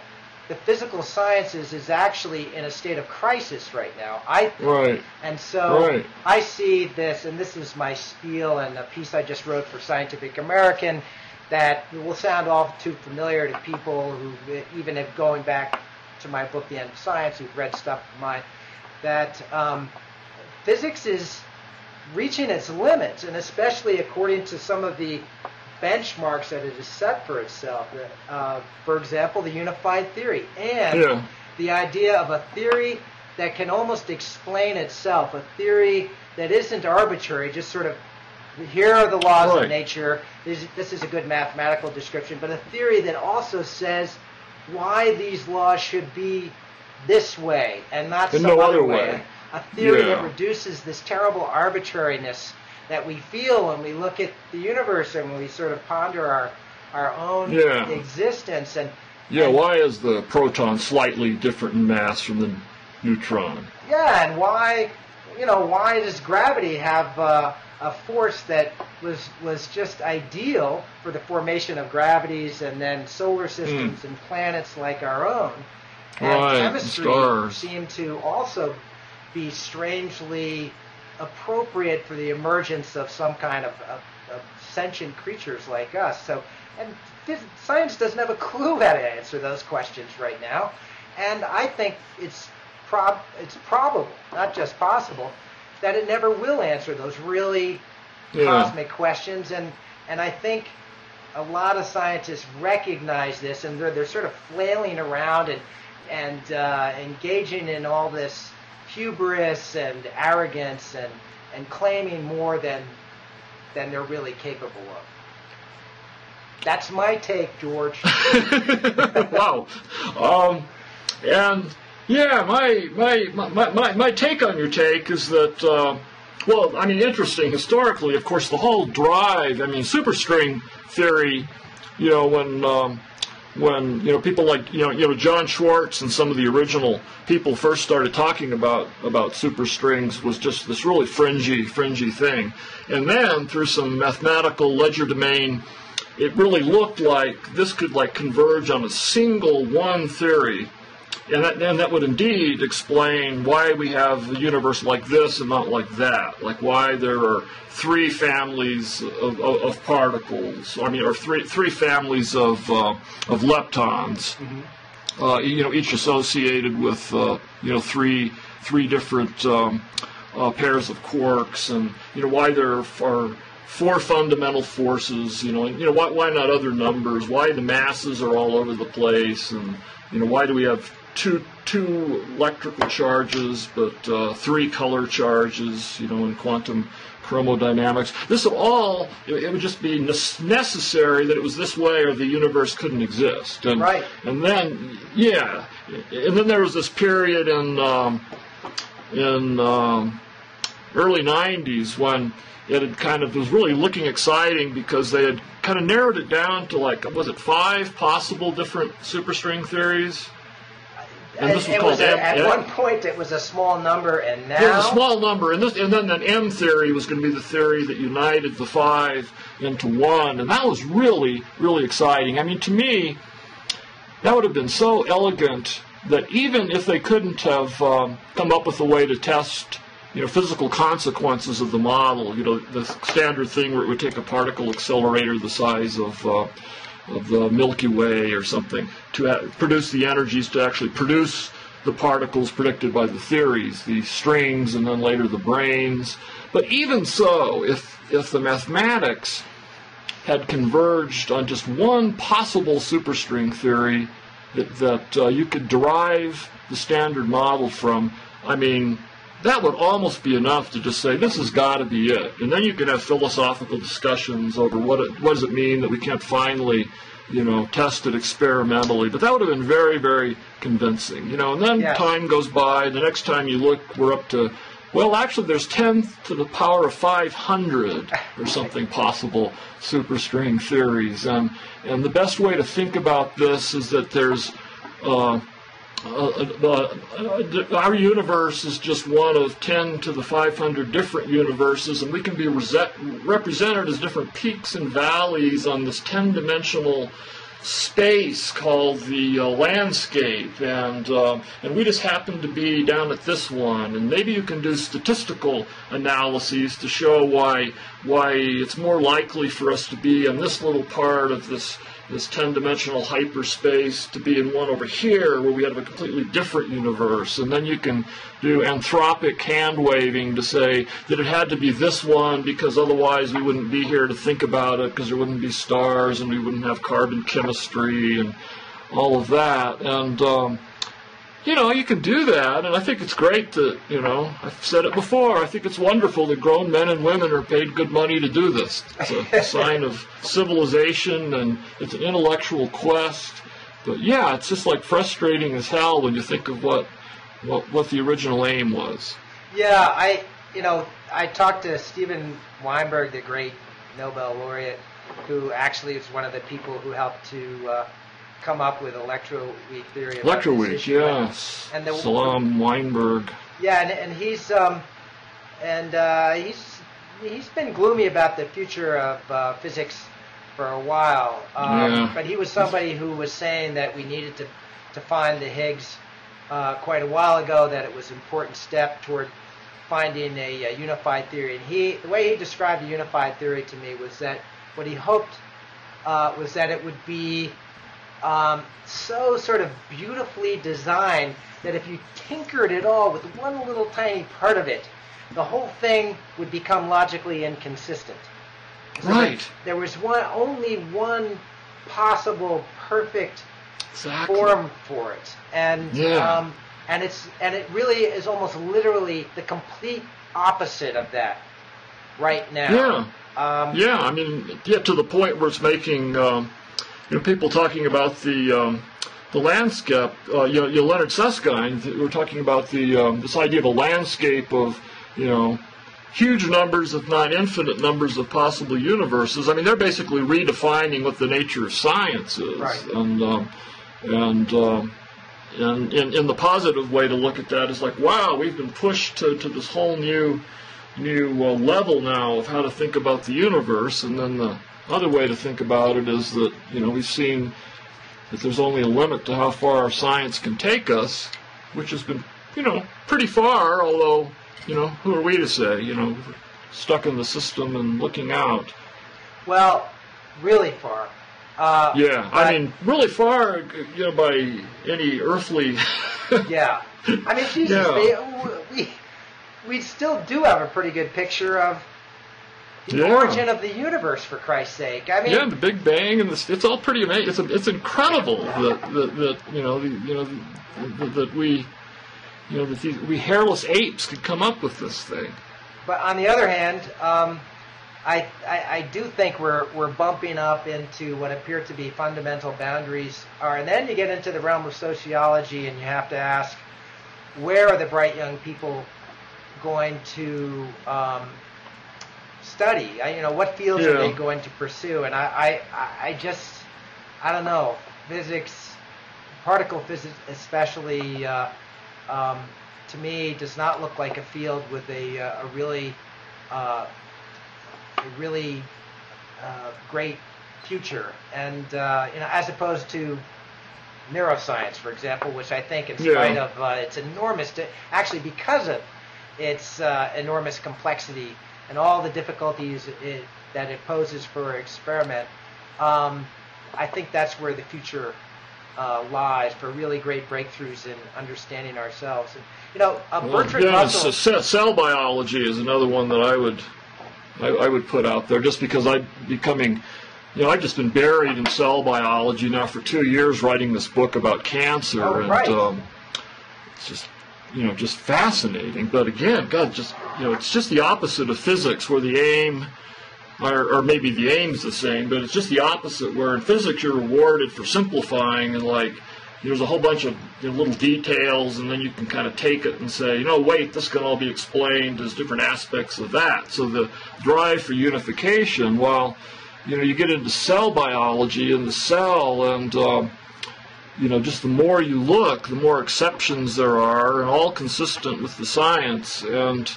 the physical sciences is actually in a state of crisis right now. I right. And so right. I see this, and this is my spiel and a piece I just wrote for Scientific American that will sound all too familiar to people who, even if going back to my book, The End of Science, who've read stuff of mine, that um, physics is reaching its limits, and especially according to some of the benchmarks that it has set for itself. Uh, for example, the unified theory and yeah. the idea of a theory that can almost explain itself, a theory that isn't arbitrary, just sort of here are the laws right. of nature. This, this is a good mathematical description, but a theory that also says why these laws should be this way and not some no other way. way. A theory yeah. that reduces this terrible arbitrariness that we feel when we look at the universe and when we sort of ponder our our own yeah. existence and yeah and, why is the proton slightly different in mass from the neutron yeah and why you know why does gravity have uh, a force that was was just ideal for the formation of gravities and then solar systems mm. and planets like our own. And right, chemistry stars. seemed to also be strangely appropriate for the emergence of some kind of, of, of sentient creatures like us. So, and science doesn't have a clue how to answer those questions right now. And I think it's prob it's probable, not just possible, that it never will answer those really Yeah. cosmic questions. And and I think a lot of scientists recognize this, and they're they're sort of flailing around and and uh, engaging in all this hubris and arrogance and and claiming more than than they're really capable of. That's my take, George. (laughs) wow. Um, and yeah, my, my my, my my take on your take is that uh, well, I mean, interesting historically. Of course, the whole drive. I mean, superstring theory. You know, when um, when you know people like you know you know John Schwarz and some of the original people first started talking about about superstrings was just this really fringy fringy thing, and then through some mathematical legerdemain it really looked like this could like converge on a single one theory and that, and that would indeed explain why we have a universe like this and not like that. Like why there are three families of, of, of particles. I mean or three three families of uh, of leptons. Uh, you know each associated with uh, you know three three different um, uh, pairs of quarks. And you know why there are four fundamental forces you know and you know why, why not other numbers? Why the masses are all over the place? And you know why do we have two two electrical charges but uh, three color charges you know in quantum chromodynamics. This all it, it would just be necessary that it was this way or the universe couldn't exist. And Right. and then yeah and then there was this period in um, in um, early 90s when it had kind of was really looking exciting because they had kind of narrowed it down to like was it five possible different superstring theories and this was it called was a, M- at one point it was a small number, and now it was a small number, and, this, and then that M theory was going to be the theory that united the five into one, and that was really, really exciting. I mean, to me, that would have been so elegant that even if they couldn't have um, come up with a way to test, you know, physical consequences of the model, you know, the standard thing where it would take a particle accelerator the size of uh, of the Milky Way or something to produce the energies to actually produce the particles predicted by the theories, the strings, and then later the branes. But even so, if if the mathematics had converged on just one possible superstring theory that, that uh, you could derive the standard model from, I mean, that would almost be enough to just say this has got to be it, and then you can have philosophical discussions over what it, what does it mean that we can't finally, you know, test it experimentally. But that would have been very, very convincing, you know. And then Yes. time goes by. and The next time you look, we're up to well, actually, there's 10 to the power of 500 or something (laughs) possible superstring theories, and and the best way to think about this is that there's uh, uh, uh, uh, our universe is just one of 10 to the 500 different universes, and we can be rese- represented as different peaks and valleys on this 10 dimensional space called the uh, landscape, and uh, and we just happen to be down at this one, and maybe you can do statistical analyses to show why why it's more likely for us to be in this little part of this this 10-dimensional hyperspace to be in one over here where we have a completely different universe. And then you can do anthropic hand waving to say that it had to be this one because otherwise we wouldn't be here to think about it because there wouldn't be stars and we wouldn't have carbon chemistry and all of that. And um, you know, you can do that, and I think it's great to, you know, I've said it before, I think it's wonderful that grown men and women are paid good money to do this. It's a (laughs) sign of civilization, and it's an intellectual quest. But yeah, it's just like frustrating as hell when you think of what, what, what the original aim was. Yeah, I you know I talked to Steven Weinberg, the great Nobel laureate, who actually is one of the people who helped to uh, come up with electroweak theory. Electroweak, yes. And the- Salam Weinberg. Yeah, and, and he's um, and uh, he's he's been gloomy about the future of uh, physics for a while. Um, Yeah. But he was somebody who was saying that we needed to to find the Higgs uh, quite a while ago. That it was an important step toward finding a, a unified theory. And he the way he described the unified theory to me was that what he hoped uh, was that it would be um, so sort of beautifully designed that if you tinkered at all with one little tiny part of it, the whole thing would become logically inconsistent. So Right. There, was one, only one possible perfect Exactly. form for it, and Yeah. um, and it's and it really is almost literally the complete opposite of that right now. Yeah. Um, Yeah, I mean, get to the point where it's making, um, you know, people talking about the um, the landscape. Uh, you know, you know, Leonard Susskind. We were talking about the um, this idea of a landscape of, you know, huge numbers, if not infinite numbers, of possible universes. I mean, they're basically redefining what the nature of science is, Right. and um, and. Um, and in, in the positive way to look at that is like, wow, we've been pushed to, to this whole new new uh, level now of how to think about the universe. And then the other way to think about it is that you know we've seen that there's only a limit to how far our science can take us, which has been you know pretty far. Although you know who are we to say? You know, stuck in the system and looking out. Well, really far. Uh, Yeah, I mean, really far, you know, by any earthly. (laughs) Yeah. I mean, Jesus, Yeah. they, we we still do have a pretty good picture of the Yeah. origin of the universe, for Christ's sake. I mean, Yeah, the Big Bang and the, it's all pretty amazing. It's, it's incredible that, that, that you know the, you know that, that we you know that these, we hairless apes could come up with this thing. But on the other hand, um, I, I, I do think we're, we're bumping up into what appear to be fundamental boundaries. Are, and then you get into the realm of sociology, and you have to ask, where are the bright young people going to um, study? I, you know, what fields are they going to pursue? And I, I, I- just, I don't know, physics, particle physics especially, uh, um, to me, does not look like a field with a, uh, a really, uh, a really uh, great future. And uh, you know, as opposed to neuroscience, for example, which I think, in Yeah. spite of uh, its enormous, actually because of its uh, enormous complexity and all the difficulties it, that it poses for experiment, um, I think that's where the future uh, lies for really great breakthroughs in understanding ourselves. And you know, uh, Bertrand yeah, Russell. cell biology is another one that I would I, I would put out there just because I'm becoming. You know, I've just been buried in cell biology now for two years, writing this book about cancer, Oh, and right. um, it's just, you know, just fascinating. But again, God, just you know, it's just the opposite of physics, where the aim, or, or maybe the aim's the same, but it's just the opposite. Where in physics you're rewarded for simplifying and like there's a whole bunch of you know, little details, and then you can kind of take it and say, you know, wait, this can all be explained as different aspects of that. So the drive for unification, while you know you get into cell biology and the cell, and um, you know, just the more you look, the more exceptions there are, and all consistent with the science. And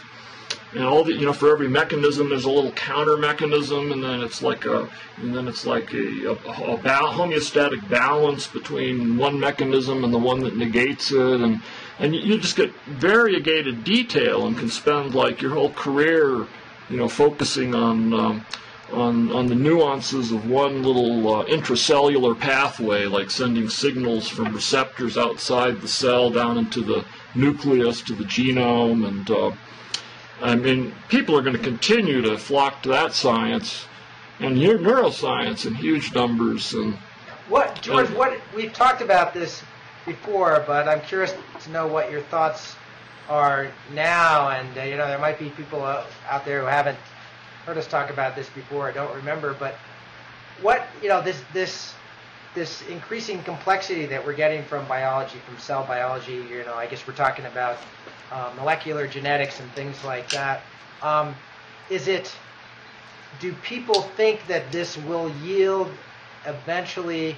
and all the you know, for every mechanism, there's a little counter mechanism, and then it's like a and then it's like a, a, a homeostatic balance between one mechanism and the one that negates it, and and you, you just get variegated detail and can spend like your whole career, you know, focusing on. Um, on, on the nuances of one little uh, intracellular pathway, like sending signals from receptors outside the cell down into the nucleus to the genome. And uh, I mean, people are going to continue to flock to that science and neu- neuroscience in huge numbers. And What George? Um, What we've talked about this before, but I'm curious to know what your thoughts are now. And uh, you know, there might be people out, out there who haven't heard us talk about this before. I don't remember, but what you know, this this this increasing complexity that we're getting from biology, from cell biology. You know, I guess we're talking about uh, molecular genetics and things like that. Um, is it? Do people think that this will yield eventually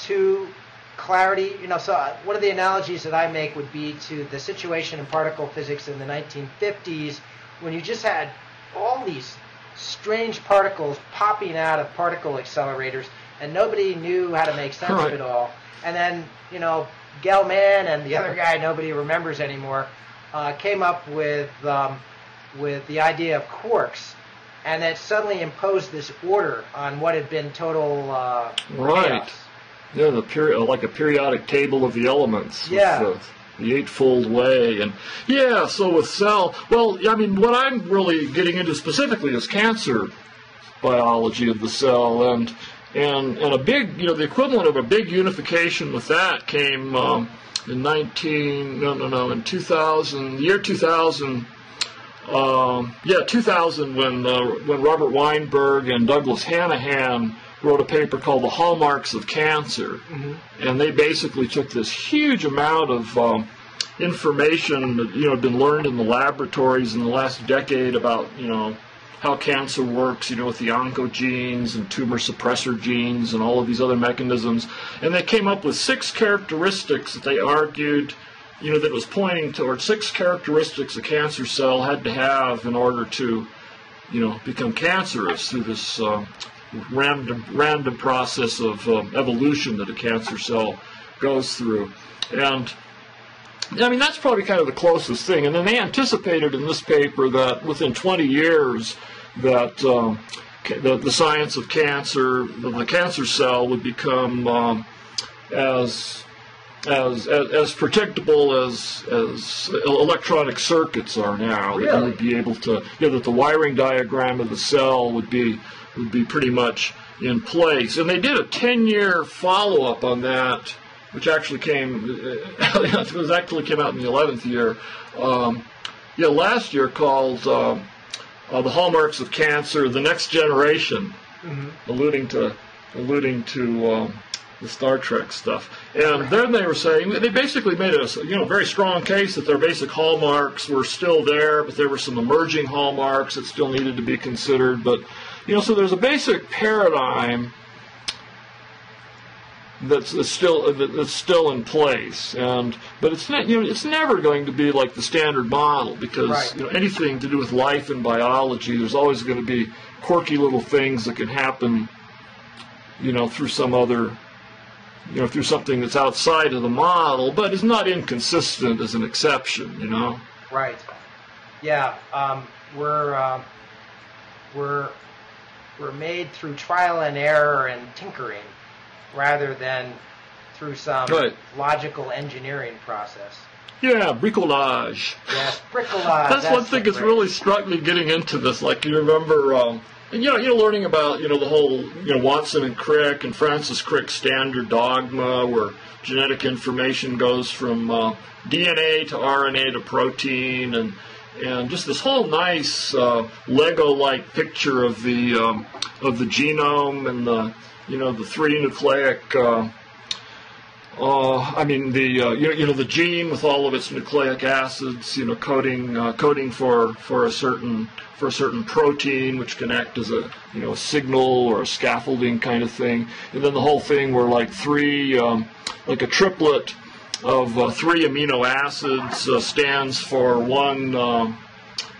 to clarity? You know, so uh, one of the analogies that I make would be to the situation in particle physics in the 1950s when you just had all these strange particles popping out of particle accelerators and nobody knew how to make sense Right. of it all. And then, you know, Gell-Mann and the other guy nobody remembers anymore uh, came up with um, with the idea of quarks, and that suddenly imposed this order on what had been total uh, Right. chaos. Yeah, the peri- like a periodic table of the elements. Yeah. With, uh, the eightfold way, and yeah. So with cell, well, I mean, what I'm really getting into specifically is cancer biology of the cell, and and and a big, you know, the equivalent of a big unification with that came um, in 19, no, no, no, in 2000, the year 2000. Um, yeah, 2000 when uh, when Robert Weinberg and Douglas Hanahan wrote a paper called "The Hallmarks of Cancer," and they basically took this huge amount of um, information that you know had been learned in the laboratories in the last decade about you know how cancer works, you know, with the oncogenes and tumor suppressor genes and all of these other mechanisms, and they came up with six characteristics that they argued you know, that was pointing toward six characteristics a cancer cell had to have in order to, you know, become cancerous through this uh, random random process of um, evolution that a cancer cell goes through, and. I mean, that's probably kind of the closest thing. And then they anticipated in this paper that within 20 years, that um, the, the science of cancer, the, the cancer cell would become um, as as, as as predictable as as electronic circuits are now. That you would be able to, you know, that the wiring diagram of the cell would be would be pretty much in place. And they did a 10-year follow-up on that, which actually came (laughs) it was actually came out in the 11th year. Um, yeah, last year called um, uh, the hallmarks of cancer: the next generation, alluding to alluding to um, the Star Trek stuff. And then they were saying they basically made a you know very strong case that their basic hallmarks were still there, but there were some emerging hallmarks that still needed to be considered. But you know, so there's a basic paradigm that's, that's still that's still in place, and but it's not you know it's never going to be like the standard model because Right. you know anything to do with life and biology, there's always going to be quirky little things that can happen, you know, through some other you know, through something that's outside of the model, but is not inconsistent as an exception, you know. Right. Yeah. Um, we're um, we're we're made through trial and error and tinkering, rather than through some logical engineering process. Yeah, bricolage. Yes, bricolage. That's, one thing that's really struck me getting into this. Like you remember, um, and you know, you're learning about you know the whole you know Watson and Crick and Francis Crick standard dogma, where genetic information goes from uh, DNA to RNA to protein, and and just this whole nice uh, Lego-like picture of the um, of the genome and the you know the three nucleic. Uh, uh, I mean the uh, you, know, you know the gene with all of its nucleic acids, you know, coding uh, coding for for a certain for a certain protein, which can act as a you know a signal or a scaffolding kind of thing, and then the whole thing where like three um, like a triplet of uh, three amino acids uh, stands for one. um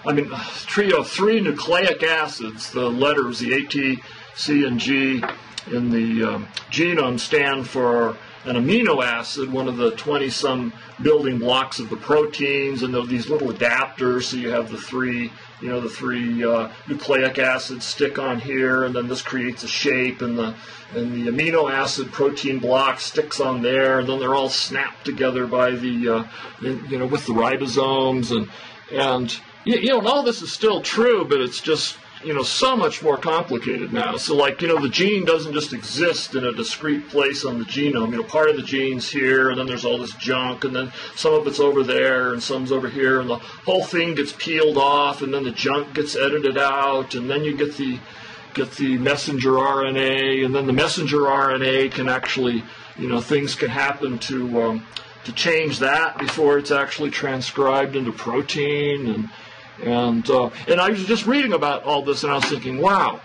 I mean, trio three nucleic acids, the letters, the A, T, C, and G in the um, genome stand for an amino acid, one of the 20 some building blocks of the proteins, and these little adapters, so you have the three, you know, the three uh, nucleic acids stick on here, and then this creates a shape, and the and the amino acid protein block sticks on there, and then they're all snapped together by the, uh, you know, with the ribosomes, and and you you know, and all this is still true, but it's just you know so much more complicated now. So like you know, the gene doesn't just exist in a discrete place on the genome. You know, part of the gene's here, and then there's all this junk, and then some of it's over there, and some's over here, and the whole thing gets peeled off, and then the junk gets edited out, and then you get the get the messenger RNA, and then the messenger RNA can actually, you know, things can happen to um, to change that before it's actually transcribed into protein, and and uh, and I was just reading about all this, and I was thinking, wow.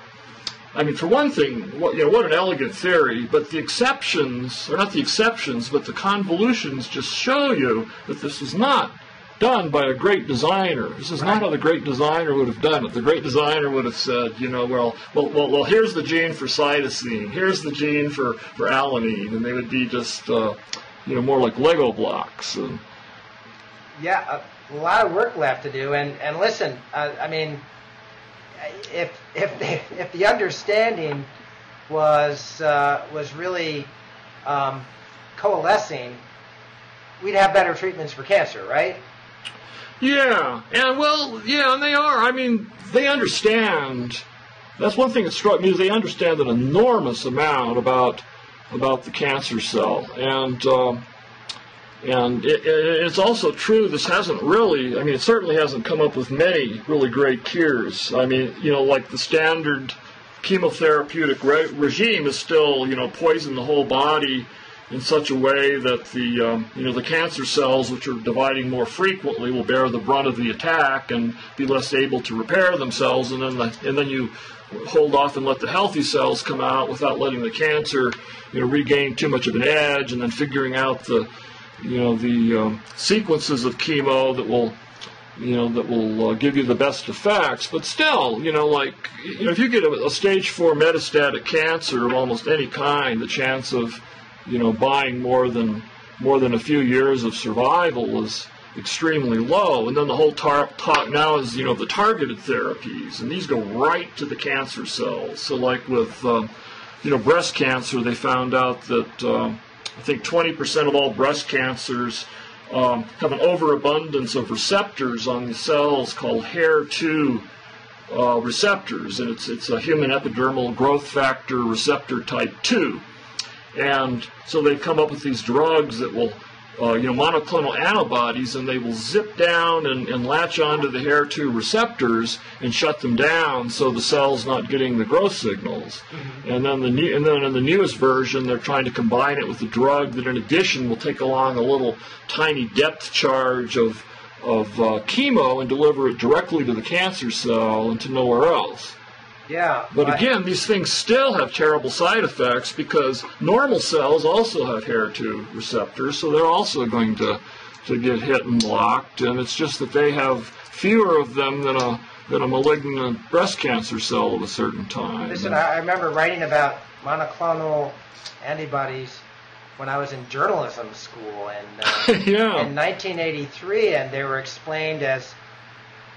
I mean, for one thing, what, you know, what an elegant theory. But the exceptions, or not the exceptions, but the convolutions, just show you that this is not done by a great designer. This is not how the great designer would have done it. The great designer would have said, you know, well, well, well, well here's the gene for cytosine, here's the gene for for alanine, and they would be just, uh, you know, more like Lego blocks. And, yeah, a, lot of work left to do. And and listen, uh, I mean, if if the, if the understanding was uh, was really um, coalescing, we'd have better treatments for cancer, right? Yeah, and well, yeah, and they are. I mean, they understand. That's one thing that struck me is they understand an enormous amount about about the cancer cell, and um, and it, it's also true. This hasn't really. I mean, it certainly hasn't come up with many really great cures. I mean, you know, like the standard chemotherapeutic re- regime is still, you know, poison the whole body in such a way that the um, you know the cancer cells, which are dividing more frequently, will bear the brunt of the attack and be less able to repair themselves, and then the, and then you hold off and let the healthy cells come out without letting the cancer you know regain too much of an edge, and then figuring out the you know the um, sequences of chemo that will you know that will uh, give you the best effects but still you know like you know if you get a, a stage 4 metastatic cancer of almost any kind the chance of you know, buying more than more than a few years of survival is extremely low. And then the whole talk now is, you know, the targeted therapies, and these go right to the cancer cells. So, like with, uh, you know, breast cancer, they found out that uh, I think 20% of all breast cancers um, have an overabundance of receptors on the cells called HER2 uh, receptors, and it's it's a human epidermal growth factor receptor type 2. And so they've come up with these drugs that will, uh, you know, monoclonal antibodies, and they will zip down and, and latch onto the HER2 receptors and shut them down, so the cell's not getting the growth signals. Mm-hmm. And then the new, and then in the newest version, they're trying to combine it with a drug that, in addition, will take along a little tiny depth charge of of uh, chemo and deliver it directly to the cancer cell and to nowhere else. Yeah. But again, these things still have terrible side effects because normal cells also have HER2 receptors, so they're also going to, to get hit and blocked. And it's just that they have fewer of them than a than a malignant breast cancer cell at a certain time. Listen, I remember writing about monoclonal antibodies when I was in journalism school, and uh, (laughs) yeah. in 1983, and they were explained as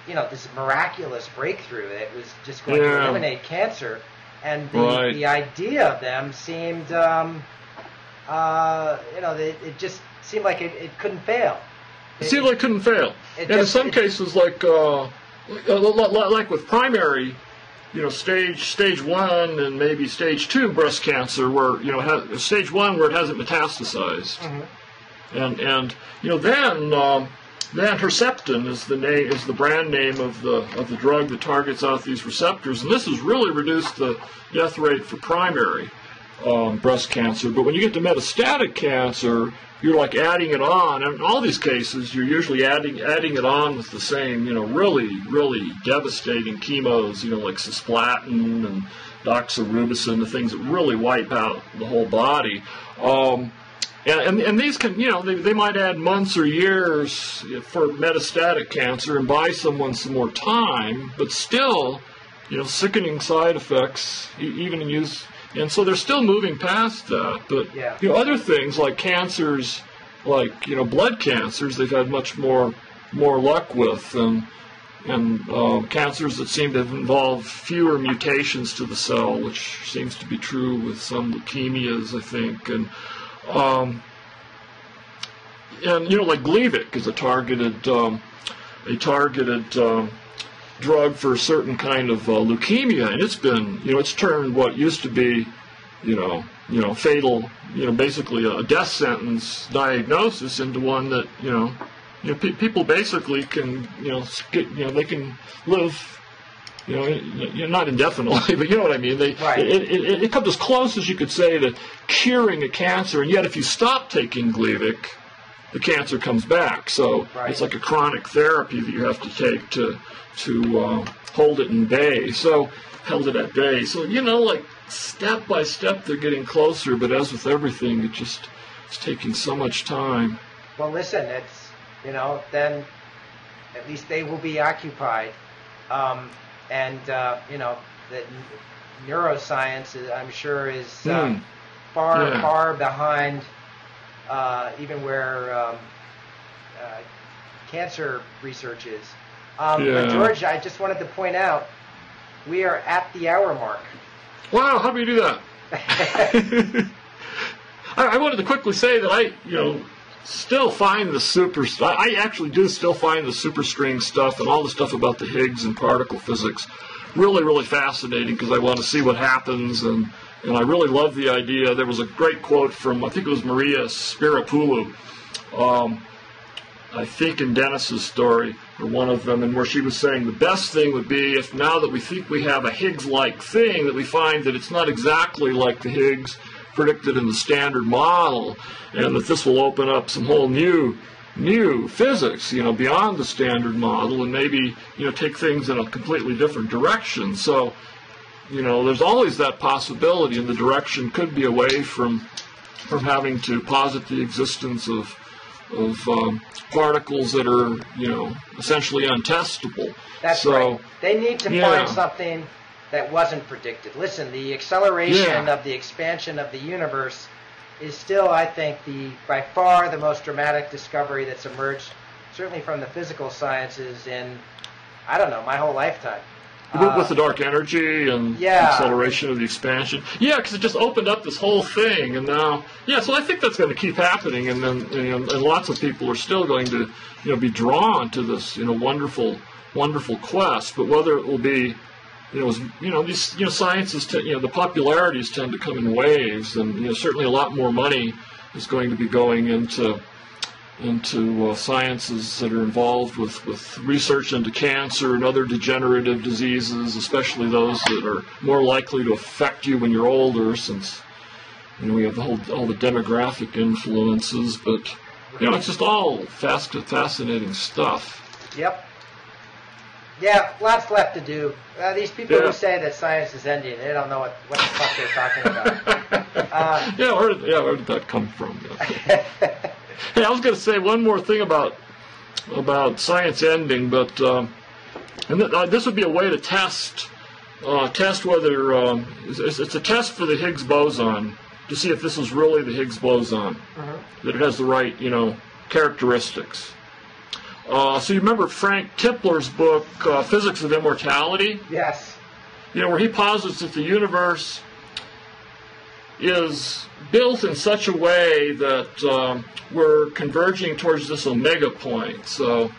you know, this miraculous breakthrough that was just going yeah. to eliminate cancer. And the, right. the idea of them seemed, um, uh, you know, it, it just seemed like it, it couldn't fail. It, it seemed like it couldn't fail. and just, in some cases, like uh, like with primary, you know, stage stage one and maybe stage two breast cancer, where you know, has, stage one where it hasn't metastasized, mm-hmm. and and you know then. Um, then Herceptin is the name is the brand name of the of the drug that targets out these receptors, and this has really reduced the death rate for primary um, breast cancer. But when you get to metastatic cancer, you're like adding it on. And in all these cases, you're usually adding adding it on with the same, you know, really really devastating chemos, you know, like cisplatin and doxorubicin, the things that really wipe out the whole body. Um, and, and, and, these can, you know, they, they might add months or years for metastatic cancer and buy someone some more time, but still, you know, sickening side effects, even in use. And so they're still moving past that. But, yeah. you know, other things like cancers, like, you know, blood cancers, they've had much more more luck with. And, and uh, cancers that seem to involve fewer mutations to the cell, which seems to be true with some leukemias, I think. And um, and you know, like Gleevec is a targeted um, a targeted um, drug for a certain kind of uh, leukemia, and it's been you know it's turned what used to be you know you know fatal you know basically a death sentence diagnosis into one that you know you know pe- people basically can you know get you know they can live you know, not indefinitely, (laughs) but you know what I mean. They, right. it, it, it, comes as close as you could say to curing a cancer, and yet if you stop taking Gleevec, the cancer comes back. So right. it's like a chronic therapy that you have to take to to uh, hold it in bay. So held it at bay. So you know, like step by step, they're getting closer. But as with everything, it just it's taking so much time. Well, listen, it's you know, then at least they will be occupied. Um, and uh, you know that neuroscience, I'm sure, is uh, mm. far yeah. far behind uh, even where um, uh, cancer research is. Um, yeah. But George, I just wanted to point out we are at the hour mark. Wow! How do you do that? (laughs) (laughs) I, I wanted to quickly say that I, you know, still find the super. I actually do still find the superstring stuff and all the stuff about the Higgs and particle physics really, really fascinating because I want to see what happens and. And I really love the idea. There was a great quote from, I think it was Maria Spiropulu, um, I think in Dennis's story, or one of them, and where she was saying the best thing would be if now that we think we have a Higgs-like thing, that we find that it's not exactly like the Higgs predicted in the standard model, and that this will open up some whole new new physics, you know, beyond the standard model, and maybe you know take things in a completely different direction. So, you know, there's always that possibility, and the direction could be away from from having to posit the existence of of um, particles that are, you know, essentially untestable. That's so, right. They need to yeah. find something that wasn't predicted. Listen, the acceleration Yeah. of the expansion of the universe is still, I think, the by far the most dramatic discovery that's emerged, certainly from the physical sciences in, I don't know, my whole lifetime. With- with Uh, the dark energy and yeah. acceleration of the expansion. Yeah, because it just opened up this whole thing, and now, yeah. So I think that's going to keep happening, and then you know, and lots of people are still going to, you know, be drawn to this, you know, wonderful, wonderful quest. But whether it will be, you know, as, you know, these, you know, sciences, you know, the popularities tend to come in waves, and you know, certainly a lot more money is going to be going into into uh, sciences that are involved with, with research into cancer and other degenerative diseases, especially those that are more likely to affect you when you're older, since you know we have the whole all the demographic influences. But you know, it's just all fast, fascinating stuff. Yep. Yeah, lots left to do. Uh, these people Yeah. who say that science is ending, they don't know what, what the fuck they're talking about. uh, (laughs) Yeah, where did, yeah, where did that come from? (laughs) Hey, I was going to say one more thing about about science ending, but um, and th- uh, this would be a way to test uh, test whether um, it's, it's a test for the Higgs boson to see if this is really the Higgs boson, that it has the right you know characteristics. Uh, so you remember Frank Tipler's book uh, Physics of Immortality? yes. you know, where he posits that the universe is built in such a way that um, we're converging towards this omega point. So,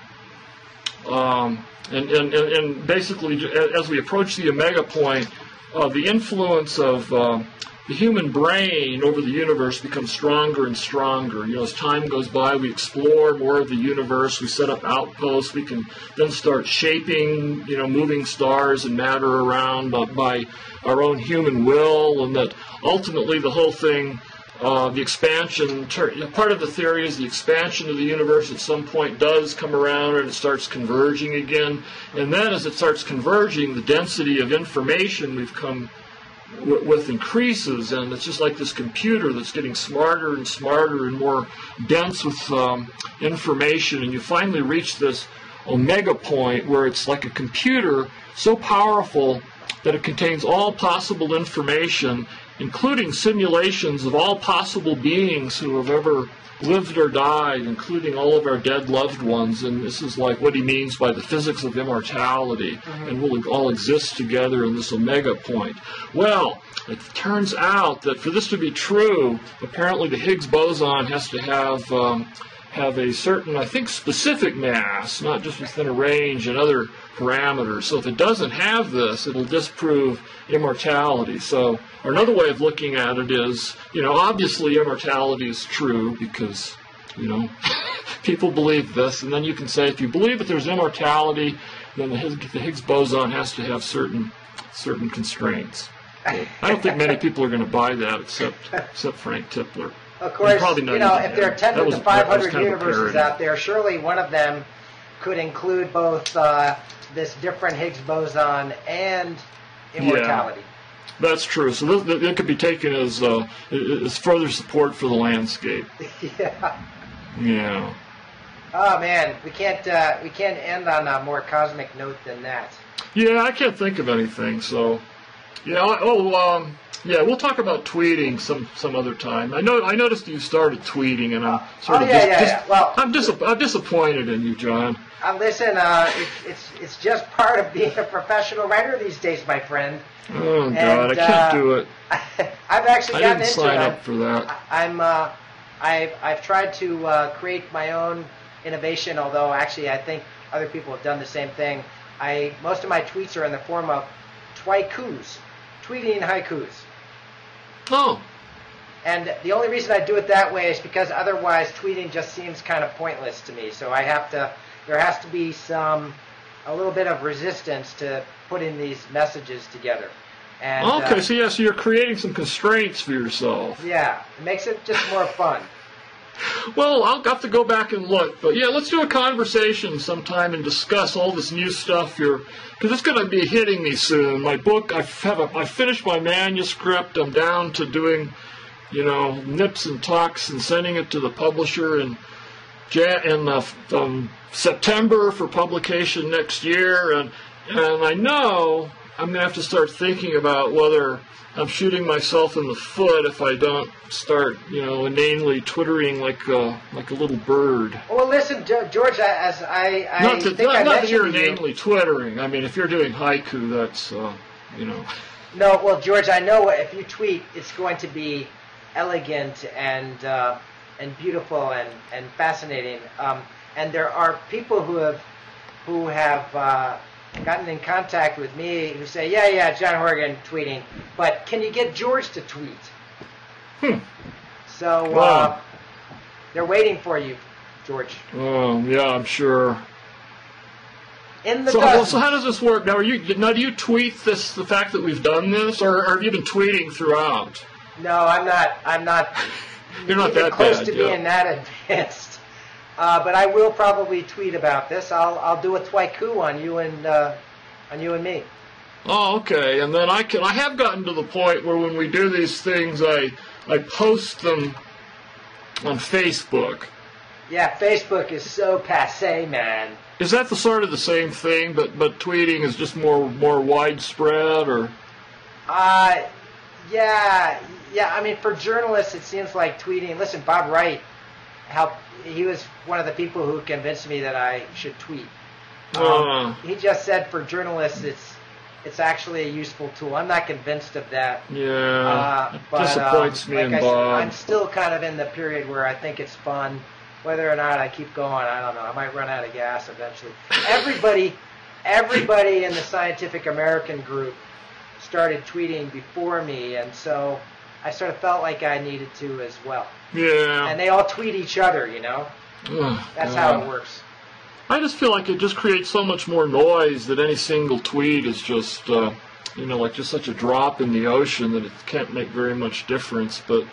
um, and, and, and and basically, as we approach the omega point, uh, the influence of um the human brain over the universe becomes stronger and stronger. You know, as time goes by, we explore more of the universe. We set up outposts. We can then start shaping, you know, moving stars and matter around uh, by our own human will, and that ultimately the whole thing, uh, the expansion, part of the theory is the expansion of the universe at some point does come around and it starts converging again. And then as it starts converging, the density of information we've come with increases, and it's just like this computer that's getting smarter and smarter and more dense with um, information, and you finally reach this omega point where it's like a computer so powerful that it contains all possible information, including simulations of all possible beings who have ever lived or died, including all of our dead loved ones. And this is like what he means by the physics of immortality, and we'll all exist together in this omega point. Well, it turns out that for this to be true, apparently the Higgs boson has to have. Um, have a certain, I think, specific mass, not just within a range and other parameters. So if it doesn't have this, it'll disprove immortality. So, another way of looking at it is, you know, obviously immortality is true because, you know, (laughs) people believe this, and then you can say if you believe that there's immortality, then the Higgs, the Higgs boson has to have certain certain constraints. I don't think many people are going to buy that except except Frank Tipler. Of course, probably not you know, even if there are him. 10 That to was- the that was 500 kind of universes out there, surely one of them could include both uh, this different Higgs boson and immortality. Yeah. That's true. So this, it could be taken as uh, as further support for the landscape. (laughs) Yeah. Yeah. Oh man, we can't uh, we can't end on a more cosmic note than that. Yeah, I can't think of anything. So, yeah. I- Oh, um, yeah. We'll talk about tweeting some some other time. I know. I noticed you started tweeting, and I'm sort oh, of yeah, dis- yeah, dis- yeah. Well- I'm, dis- I'm disappointed in you, John. Uh, listen, uh, it's, it's it's just part of being a professional writer these days, my friend. Oh God, I can't uh, do it. (laughs) I've actually I gotten didn't into sign it. up for that. I- I'm uh, I've I've tried to uh, create my own innovation, although actually I think other people have done the same thing. I most of my tweets are in the form of twaikus, tweeting haikus. Oh, And the only reason I do it that way is because otherwise tweeting just seems kind of pointless to me. So I have to, there has to be some, a little bit of resistance to putting these messages together. And, okay. uh, So yeah, so you're creating some constraints for yourself. yeah, it makes it just more fun. Well, I'll have to go back and look, but yeah, let's do a conversation sometime and discuss all this new stuff here, because it's going to be hitting me soon. My book, I have a, I finished my manuscript. I'm down to doing, you know, nips and tucks and sending it to the publisher in in uh, um, September for publication next year, and and I know I'm going to have to start thinking about whether I'm shooting myself in the foot if I don't start, you know, inanely twittering like a, like a little bird. Well, listen, George, I- as I, I not that, think not, I not that you're to you, inanely twittering. I mean, if you're doing haiku, that's, uh, you know. No, well, George, I know if you tweet, it's going to be elegant and uh, and beautiful and and fascinating. Um, and there are people who have who have uh, gotten in contact with me who say, "Yeah, yeah, John Horgan tweeting, but can you get George to tweet?" Hmm. So uh, they're waiting for you, George, Oh, yeah, I'm sure. in the So, well, so how does this work? Now, are you now do you tweet this the fact that we've done this, or, or have you been tweeting throughout? No, I'm not. I'm not. (laughs) You're not that close bad, to yeah. being that advanced. Uh, but I will probably tweet about this. I'll I'll do a twaiku on you and uh, on you and me. Oh, okay. And then I can I have gotten to the point where when we do these things, I I post them on Facebook. Yeah, Facebook is so passe, man. Is that the sort of the same thing, but but tweeting is just more more widespread, or Uh, yeah, yeah. I mean, for journalists, it seems like tweeting. Listen, Bob Wright helped. He was one of the people who convinced me that I should tweet. Um, Uh. he just said for journalists, it's it's actually a useful tool. I'm not convinced of that. yeah, Uh, but, disappoints um, me like and I said, Bob. I'm still kind of in the period where I think it's fun. Whether or not I keep going, I don't know. I might run out of gas eventually. Everybody, everybody in the Scientific American group started tweeting before me, and so I sort of felt like I needed to as well. yeah, And they all tweet each other, you know. Ugh, That's God. how it works. I just feel like it just creates so much more noise that any single tweet is just, uh, you know, like just such a drop in the ocean that it can't make very much difference. But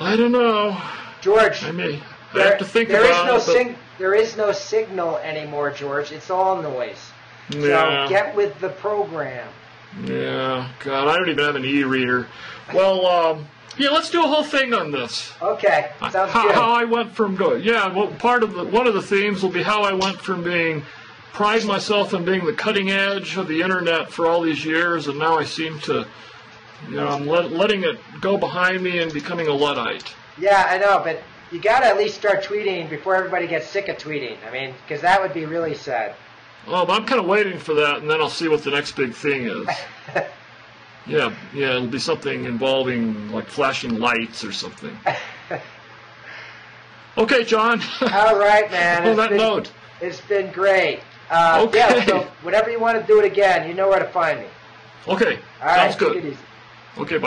I don't know. George, I may. I have to think there is about no it. but- there is no signal anymore, George. It's all noise. yeah. So get with the program. Yeah, God, I don't even have an e-reader. Well, um, yeah, let's do a whole thing on this. Okay, sounds how, good. how I went from go. Yeah, well, part of the one of the themes will be how I went from being pride myself on being the cutting edge of the internet for all these years, and now I seem to, you know, I'm let, letting it go behind me and becoming a luddite. Yeah, I know, but you got to at least start tweeting before everybody gets sick of tweeting. I mean, because that would be really sad. Oh, but I'm kind of waiting for that, and then I'll see what the next big thing is. (laughs) Yeah, yeah, it'll be something involving like flashing lights or something. (laughs) Okay, John. All right, man. (laughs) On It's that been, note. it's been great. Uh, Okay. Yeah, so whenever you want to do it again, you know where to find me. Okay, All right, sounds good. Okay, bye.